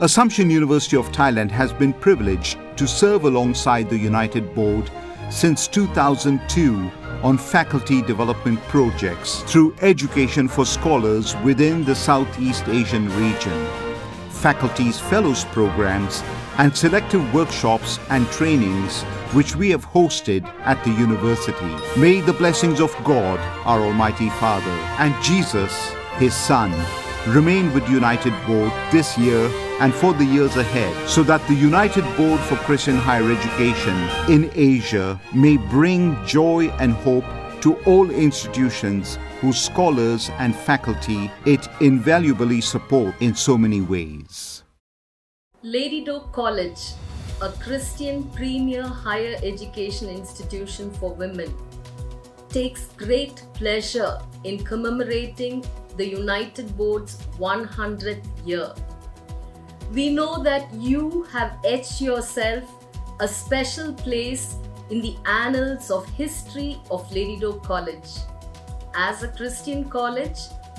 Assumption University of Thailand has been privileged to serve alongside the United Board since 2002 on faculty development projects through Education for Scholars within the Southeast Asian region, Faculties Fellows programs, and selective workshops and trainings which we have hosted at the university. May the blessings of God, our Almighty Father, and Jesus, His Son, remain with United Board this year and for the years ahead, so that the United Board for Christian Higher Education in Asia may bring joy and hope to all institutions whose scholars and faculty it invaluably support in so many ways. Lady Doak College, a Christian premier higher education institution for women, takes great pleasure in commemorating the United Board's 100th year. We know that you have etched yourself a special place in the annals of history of Lady Doak College. As a Christian college,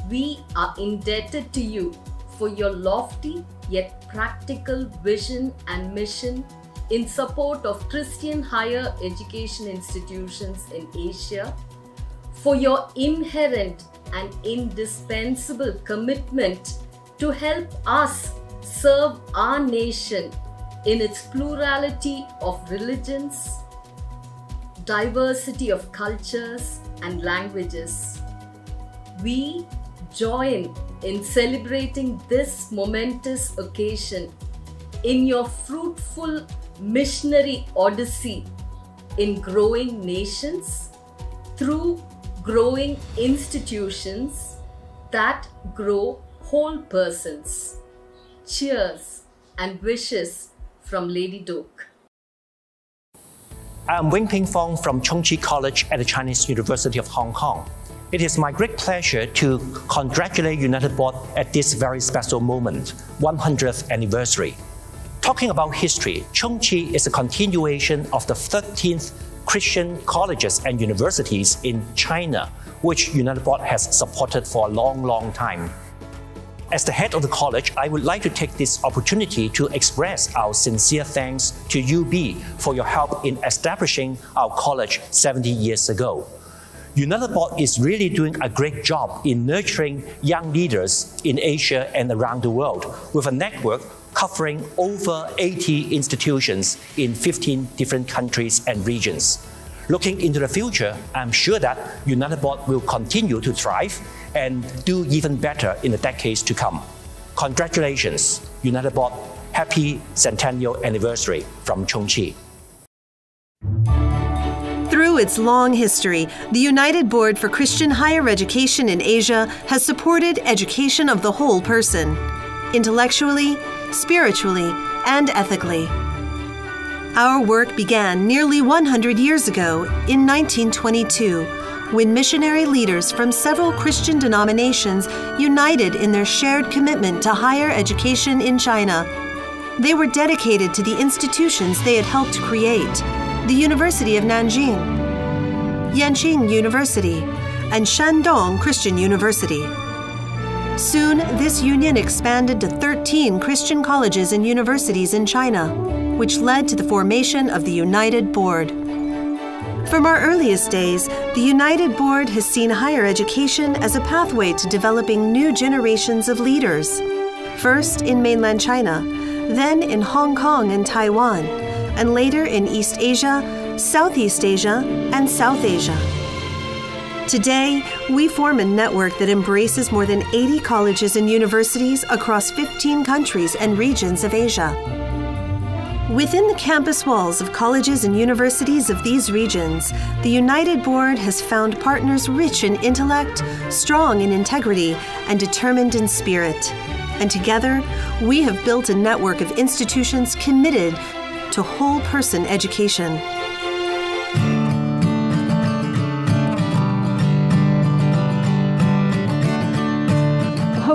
we are indebted to you for your lofty yet practical vision and mission in support of Christian higher education institutions in Asia, for your inherent and indispensable commitment to help us serve our nation in its plurality of religions, diversity of cultures and languages. We join in celebrating this momentous occasion in your fruitful missionary odyssey in growing nations through growing institutions that grow whole persons. Cheers and wishes from Lady Doak. I'm Wing Ping Fong from Chung Chi College at the Chinese University of Hong Kong. It is my great pleasure to congratulate United Board at this very special moment, 100th anniversary. Talking about history, Chung Chi is a continuation of the 13th Christian colleges and universities in China, which United Board has supported for a long, long time. As the head of the college, I would like to take this opportunity to express our sincere thanks to UB for your help in establishing our college 70 years ago. United Board is really doing a great job in nurturing young leaders in Asia and around the world with a network covering over 80 institutions in 15 different countries and regions. Looking into the future, I'm sure that United Board will continue to thrive and do even better in the decades to come. Congratulations, United Board. Happy centennial anniversary from Chung Chi. Through its long history, the United Board for Christian Higher Education in Asia has supported education of the whole person, intellectually, spiritually, and ethically. Our work began nearly 100 years ago in 1922 when missionary leaders from several Christian denominations united in their shared commitment to higher education in China. They were dedicated to the institutions they had helped create the University of Nanjing, Yenching University, and Shandong Christian University. Soon, this union expanded to 13 Christian colleges and universities in China, which led to the formation of the United Board. From our earliest days, the United Board has seen higher education as a pathway to developing new generations of leaders. First in mainland China, then in Hong Kong and Taiwan, and later in East Asia, Southeast Asia, and South Asia. Today, we form a network that embraces more than 80 colleges and universities across 15 countries and regions of Asia. Within the campus walls of colleges and universities of these regions, the United Board has found partners rich in intellect, strong in integrity, and determined in spirit. And together, we have built a network of institutions committed to whole person education.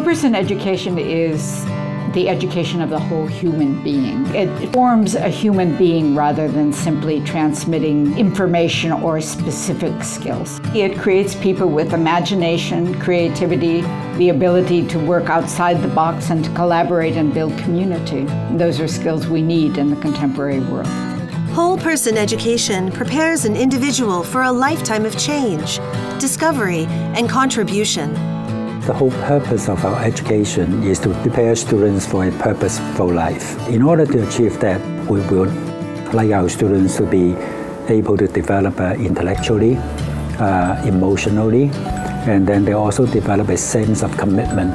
Whole person education is the education of the whole human being. It forms a human being rather than simply transmitting information or specific skills. It creates people with imagination, creativity, the ability to work outside the box and to collaborate and build community. Those are skills we need in the contemporary world. Whole person education prepares an individual for a lifetime of change, discovery, and contribution. The whole purpose of our education is to prepare students for a purposeful life. In order to achieve that, we would like our students to be able to develop uh, intellectually, uh, emotionally, and then they also develop a sense of commitment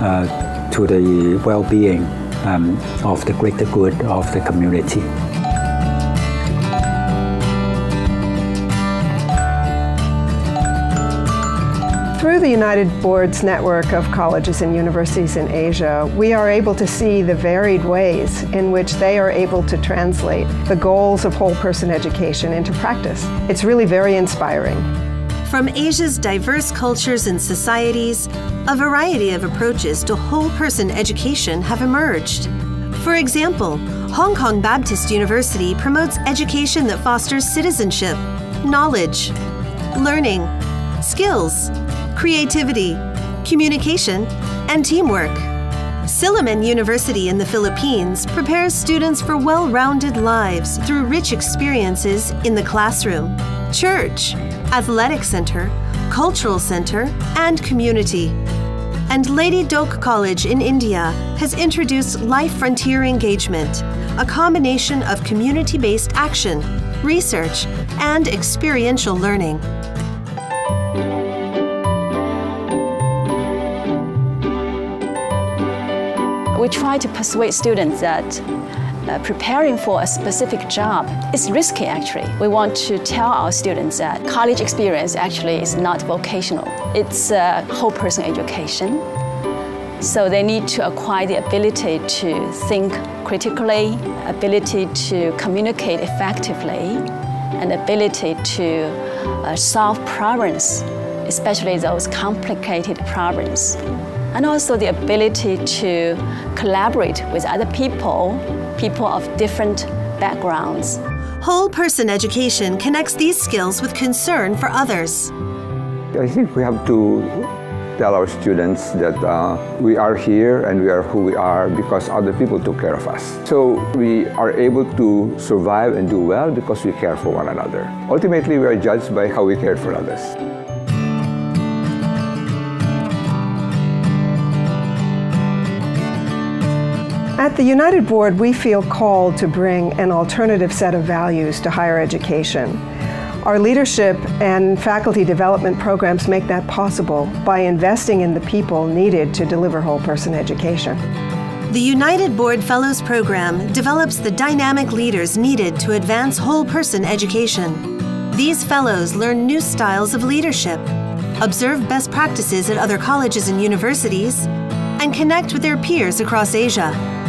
uh, to the well-being um, of the greater good of the community. The United Board's network of colleges and universities in Asia, we are able to see the varied ways in which they are able to translate the goals of whole person education into practice. It's really very inspiring. From Asia's diverse cultures and societies, a variety of approaches to whole person education have emerged. For example, Hong Kong Baptist University promotes education that fosters citizenship, knowledge, learning, skills, creativity, communication, and teamwork. Silliman University in the Philippines prepares students for well rounded lives through rich experiences in the classroom, church, athletic center, cultural center, and community. And Lady Doak College in India has introduced Life Frontier Engagement, a combination of community based action, research, and experiential learning. We try to persuade students that uh, preparing for a specific job is risky actually. We want to tell our students that college experience actually is not vocational. It's a whole person education. So they need to acquire the ability to think critically, ability to communicate effectively, and ability to uh, solve problems, especially those complicated problems and also the ability to collaborate with other people, people of different backgrounds. Whole person education connects these skills with concern for others. I think we have to tell our students that uh, we are here and we are who we are because other people took care of us. So we are able to survive and do well because we care for one another. Ultimately, we are judged by how we care for others. At the United Board, we feel called to bring an alternative set of values to higher education. Our leadership and faculty development programs make that possible by investing in the people needed to deliver whole person education. The United Board Fellows Program develops the dynamic leaders needed to advance whole person education. These fellows learn new styles of leadership, observe best practices at other colleges and universities, and connect with their peers across Asia.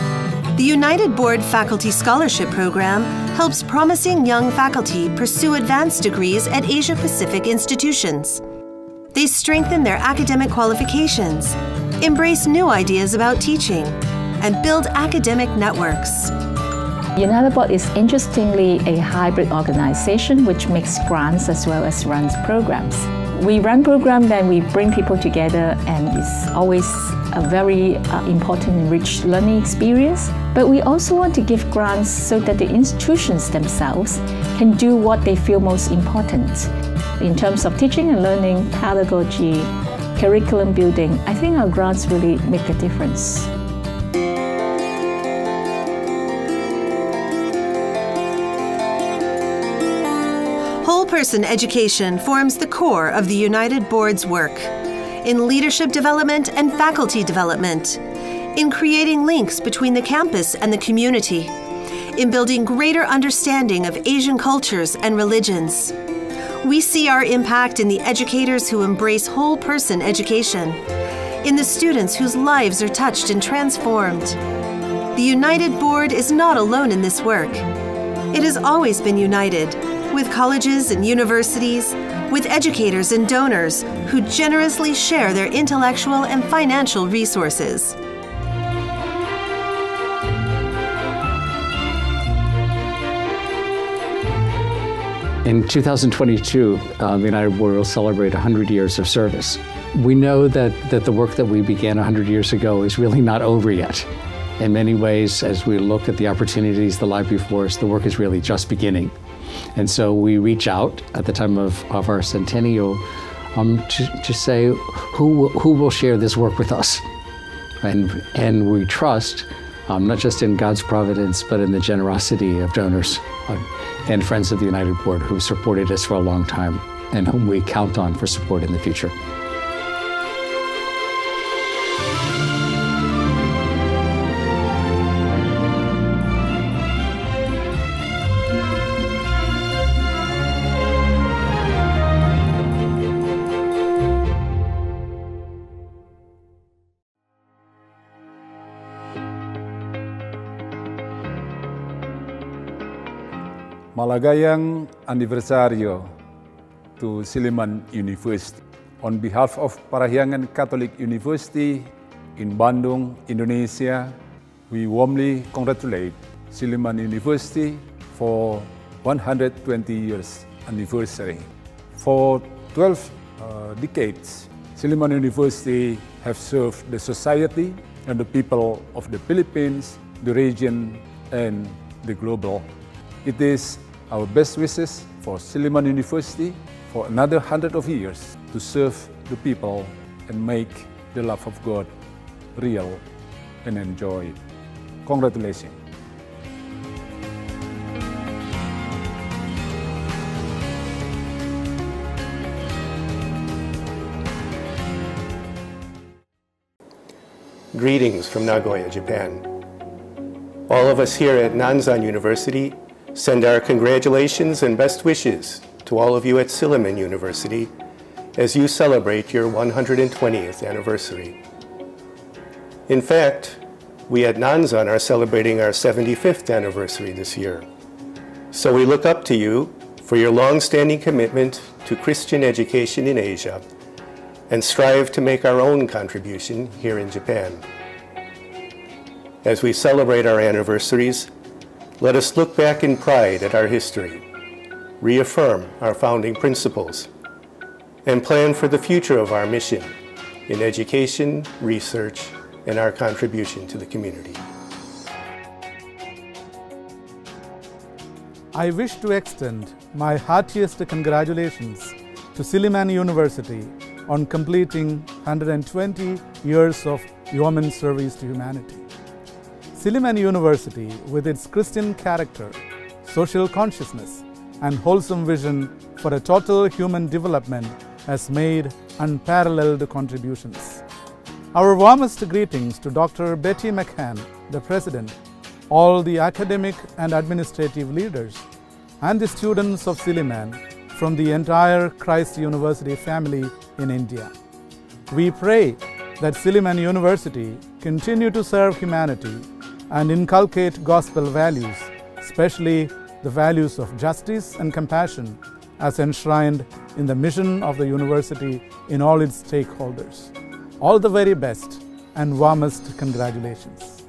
The United Board Faculty Scholarship Program helps promising young faculty pursue advanced degrees at Asia Pacific institutions. They strengthen their academic qualifications, embrace new ideas about teaching, and build academic networks. United Board is interestingly a hybrid organization which makes grants as well as runs programs. We run programs then we bring people together and it's always a very uh, important and rich learning experience. But we also want to give grants so that the institutions themselves can do what they feel most important. In terms of teaching and learning, pedagogy, curriculum building, I think our grants really make a difference. Person education forms the core of the United Board's work in leadership development and faculty development, in creating links between the campus and the community, in building greater understanding of Asian cultures and religions. We see our impact in the educators who embrace whole person education, in the students whose lives are touched and transformed. The United Board is not alone in this work. It has always been united with colleges and universities, with educators and donors who generously share their intellectual and financial resources. In 2022, uh, the United Board will celebrate 100 years of service. We know that, that the work that we began 100 years ago is really not over yet. In many ways, as we look at the opportunities that lie before us, the work is really just beginning. And so we reach out at the time of, of our centennial um, to, to say who will, who will share this work with us. And, and we trust um, not just in God's providence, but in the generosity of donors uh, and friends of the United Board who've supported us for a long time and whom we count on for support in the future. Malagayang aniversario to Silliman University. On behalf of Parahyangan Catholic University in Bandung, Indonesia, we warmly congratulate Silliman University for 120 years anniversary. For 12 uh, decades, Silliman University have served the society and the people of the Philippines, the region, and the global. It is our best wishes for Silliman University for another hundred of years to serve the people and make the love of God real and enjoy. it. Congratulations. Greetings from Nagoya, Japan. All of us here at Nanzan University send our congratulations and best wishes to all of you at Silliman University as you celebrate your 120th anniversary. In fact, we at Nanzan are celebrating our 75th anniversary this year. So we look up to you for your long-standing commitment to Christian education in Asia and strive to make our own contribution here in Japan. As we celebrate our anniversaries, let us look back in pride at our history, reaffirm our founding principles, and plan for the future of our mission in education, research, and our contribution to the community. I wish to extend my heartiest congratulations to Silliman University on completing 120 years of yeoman service to humanity. Silliman University, with its Christian character, social consciousness, and wholesome vision for a total human development, has made unparalleled contributions. Our warmest greetings to Dr. Betty McCann, the President, all the academic and administrative leaders, and the students of Silliman from the entire Christ University family in India. We pray that Silliman University continue to serve humanity and inculcate gospel values, especially the values of justice and compassion as enshrined in the mission of the university in all its stakeholders. All the very best and warmest congratulations.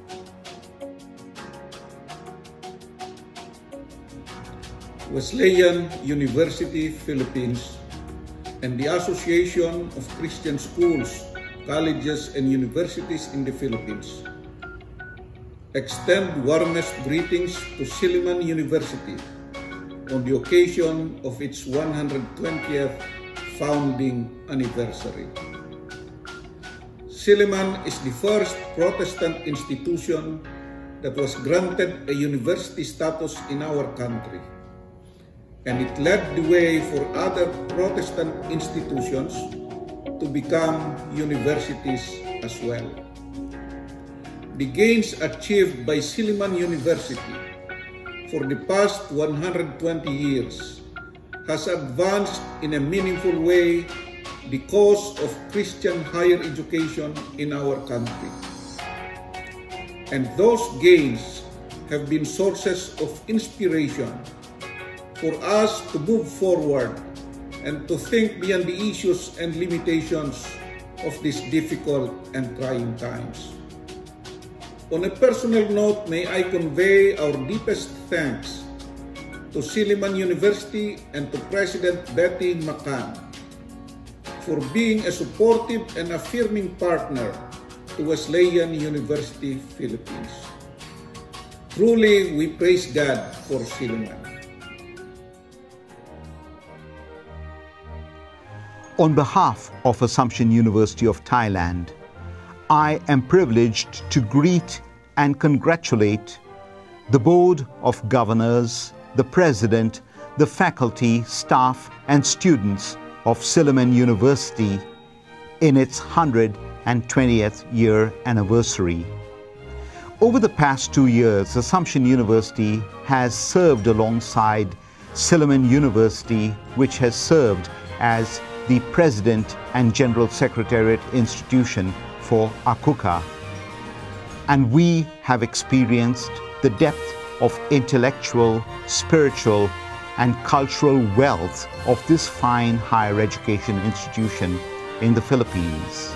Wesleyan University Philippines and the Association of Christian Schools, Colleges and Universities in the Philippines extend warmest greetings to Silliman University on the occasion of its 120th founding anniversary. Silliman is the first Protestant institution that was granted a university status in our country and it led the way for other Protestant institutions to become universities as well. The gains achieved by Silliman University for the past 120 years has advanced in a meaningful way the cause of Christian higher education in our country. And those gains have been sources of inspiration for us to move forward and to think beyond the issues and limitations of these difficult and trying times. On a personal note, may I convey our deepest thanks to Silliman University and to President Betty McCann for being a supportive and affirming partner to Wesleyan University Philippines. Truly, we praise God for Silliman. On behalf of Assumption University of Thailand, I am privileged to greet and congratulate the Board of Governors, the President, the faculty, staff, and students of Silliman University in its 120th year anniversary. Over the past two years, Assumption University has served alongside Silliman University, which has served as the President and General Secretariat institution for ACUCA. And we have experienced the depth of intellectual, spiritual, and cultural wealth of this fine higher education institution in the Philippines.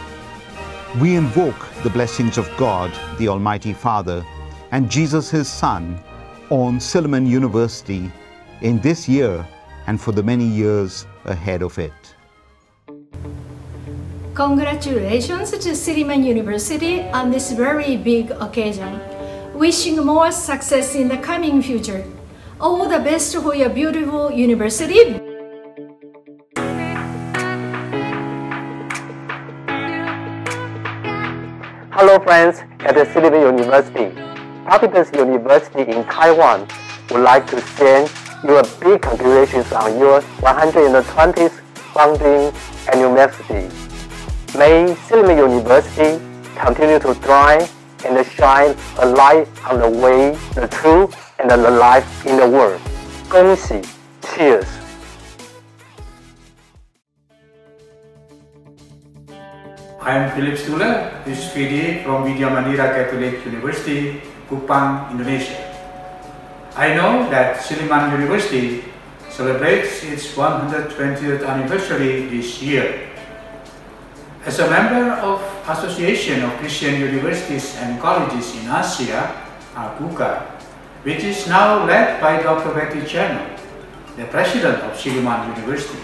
We invoke the blessings of God, the Almighty Father, and Jesus, his Son, on Silliman University in this year and for the many years ahead of it. Congratulations to Silliman University on this very big occasion. Wishing more success in the coming future. All the best for your beautiful university. Hello friends at the Silliman University. Providence University in Taiwan would like to send you a big congratulations on your 120th founding anniversary. May Silliman University continue to thrive and shine a light on the way, the truth, and the life in the world. 恭喜，Cheers！I am Philipus Tule, SVD from Widya Mandira Catholic University, Kupang, Indonesia. I know that Silliman University celebrates its 120th anniversary this year. As a member of Association of Christian Universities and Colleges in Asia, ACUCA, which is now led by Dr. Betty Cernol, the president of Silliman University,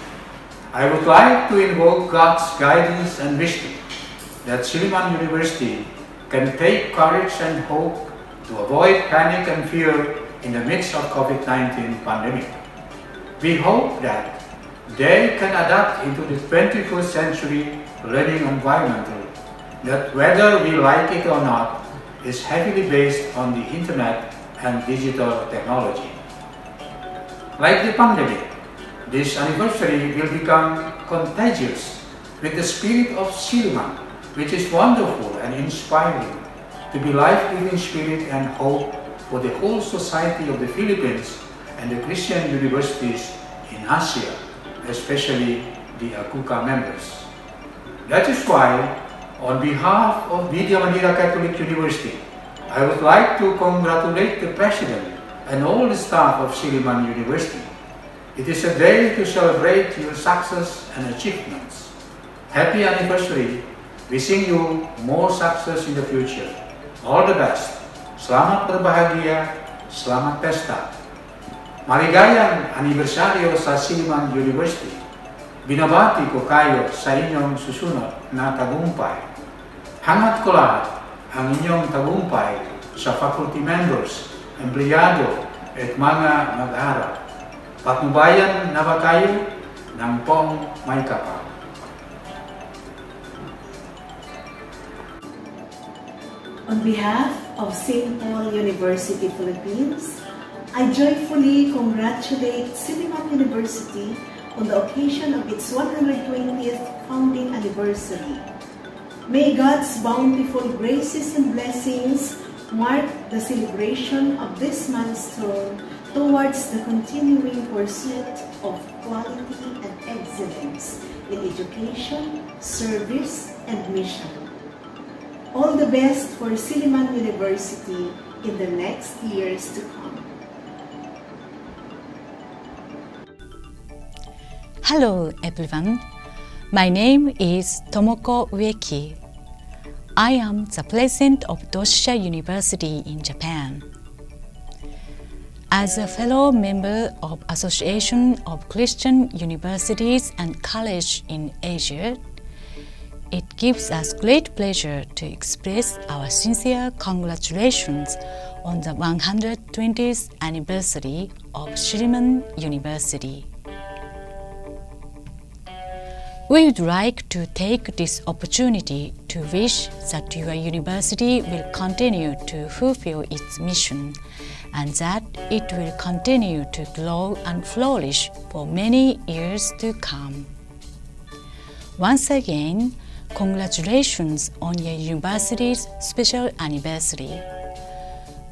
I would like to invoke God's guidance and wisdom that Silliman University can take courage and hope to avoid panic and fear in the midst of COVID-19 pandemic. We hope that they can adapt into the 21st century learning environment that whether we like it or not is heavily based on the internet and digital technology. Like the pandemic, this anniversary will become contagious with the spirit of Silliman, which is wonderful and inspiring to be life-giving spirit and hope for the whole society of the Philippines and the Christian universities in Asia, especially the ACUCA members. That is why, on behalf of Widya Mandira Catholic University, I would like to congratulate the President and all the staff of Silliman University. It is a day to celebrate your success and achievements. Happy anniversary. Wishing you more success in the future. All the best. Selamat berbahagia. Selamat pesta. Maligayang anibersaryo sa Silliman University. Binabati ko kayo sa inyong susunod na tagumpay. Hangat ko lahat ang inyong tagumpay sa faculty members, empleyado at mga mag-aral. Patnubayan na ba kayo ng pong may kapal? On behalf of St. Paul University Philippines, I joyfully congratulate Silliman University on the occasion of its 120th founding anniversary. May God's bountiful graces and blessings mark the celebration of this milestone towards the continuing pursuit of quality and excellence in education, service, and mission. All the best for Silliman University in the next years to come. Hello everyone. My name is Tomoko Ueki. I am the president of Doshisha University in Japan. As a fellow member of Association of Christian Universities and College in Asia, it gives us great pleasure to express our sincere congratulations on the 120th anniversary of Silliman University. We would like to take this opportunity to wish that your university will continue to fulfill its mission and that it will continue to grow and flourish for many years to come. Once again, congratulations on your university's special anniversary.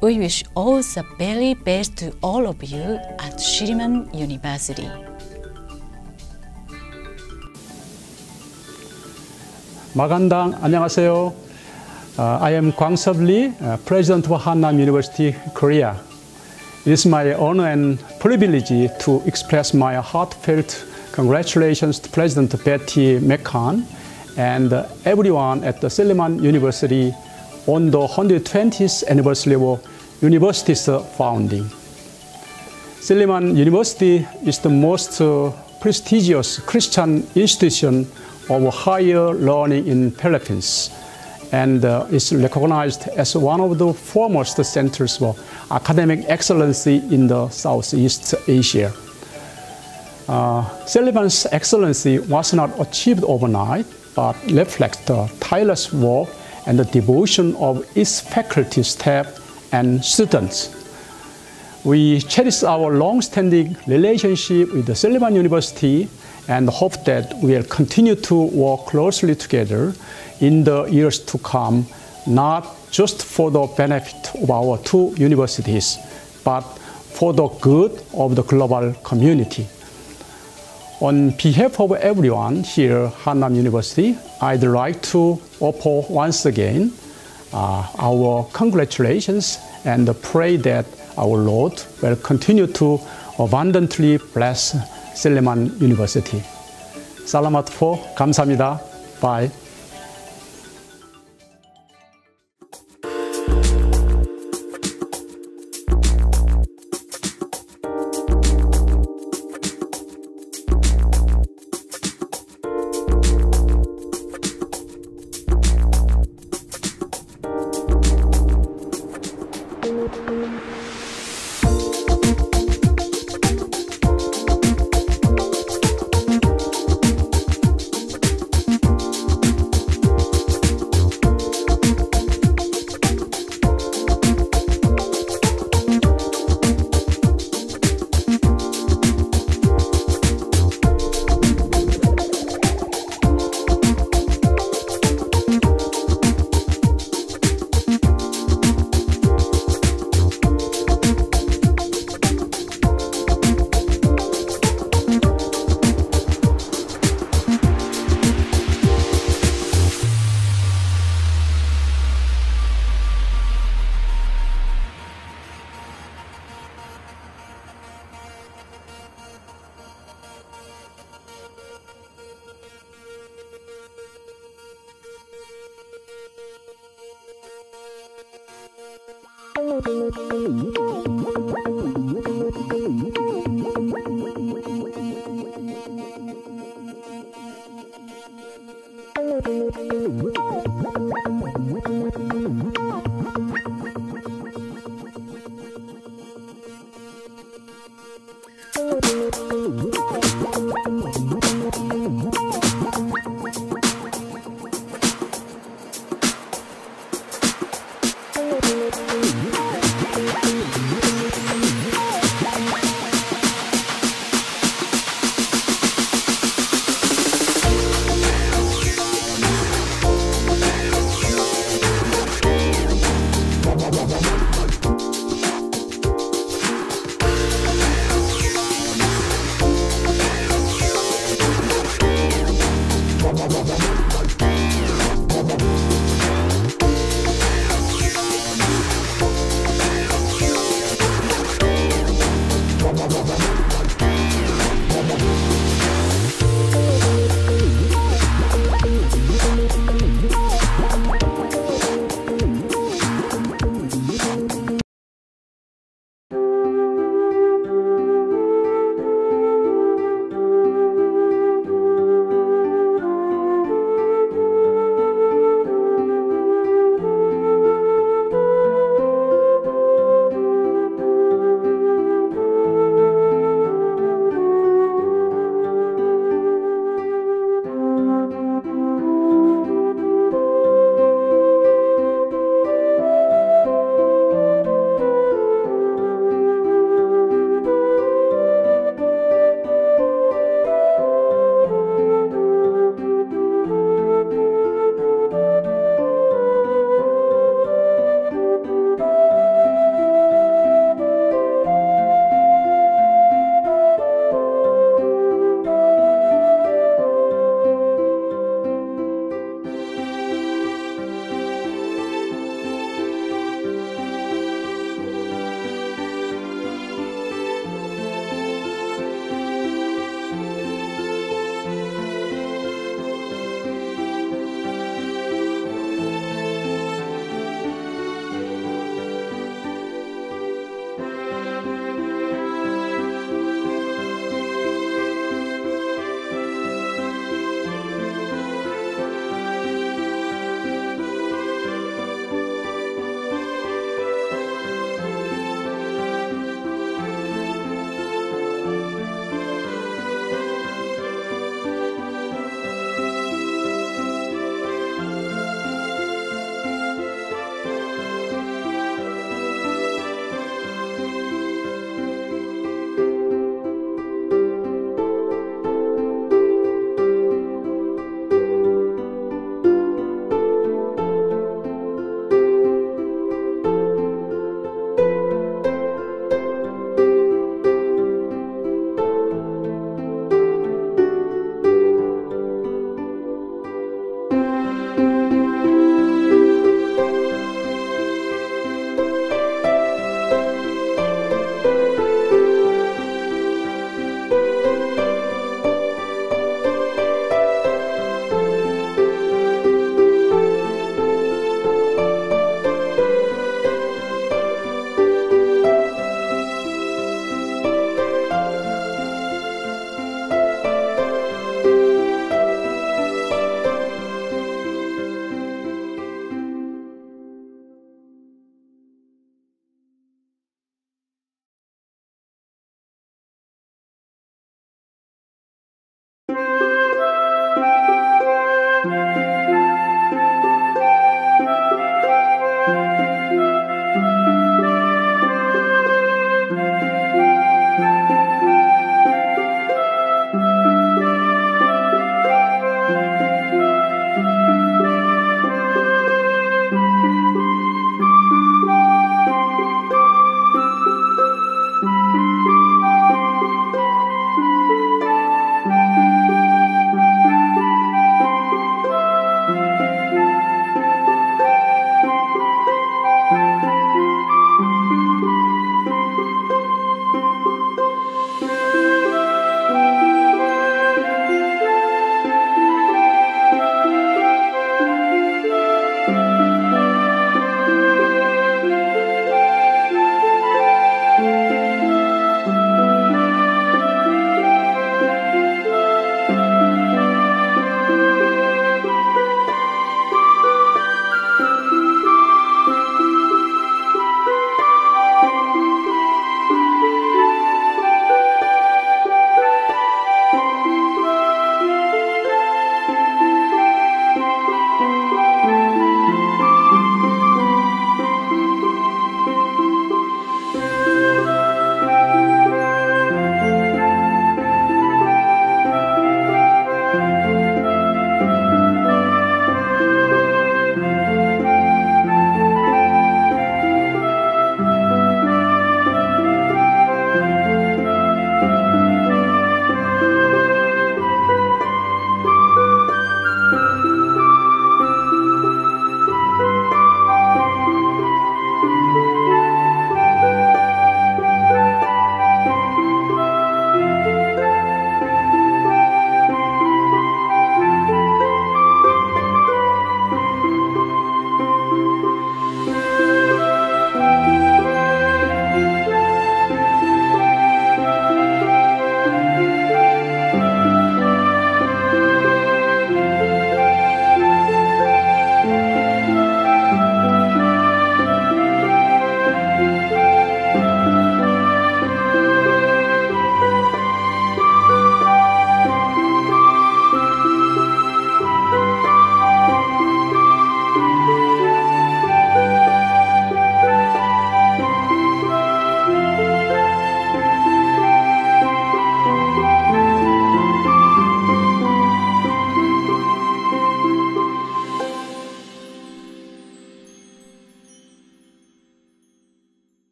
We wish all the very best to all of you at Silliman University. Magandang, 안녕하세요. Uh, I am Kwang Sub Lee, uh, President of Hannam University, Korea. It is my honor and privilege to express my heartfelt congratulations to President Betty McCann and uh, everyone at the Silliman University on the 120th anniversary of university's founding. Silliman University is the most prestigious Christian institution of higher learning in Philippines and uh, is recognized as one of the foremost centers for academic excellence in the Southeast Asia. Uh, Silliman's excellency was not achieved overnight, but reflects the tireless work and the devotion of its faculty, staff, and students. We cherish our long-standing relationship with the Silliman University and hope that we'll continue to work closely together in the years to come, not just for the benefit of our two universities, but for the good of the global community. On behalf of everyone here at Hannam University, I'd like to offer once again uh, our congratulations and pray that our Lord will continue to abundantly bless 셀레만 유니버시티. 살라마트 포 감사합니다. 바이.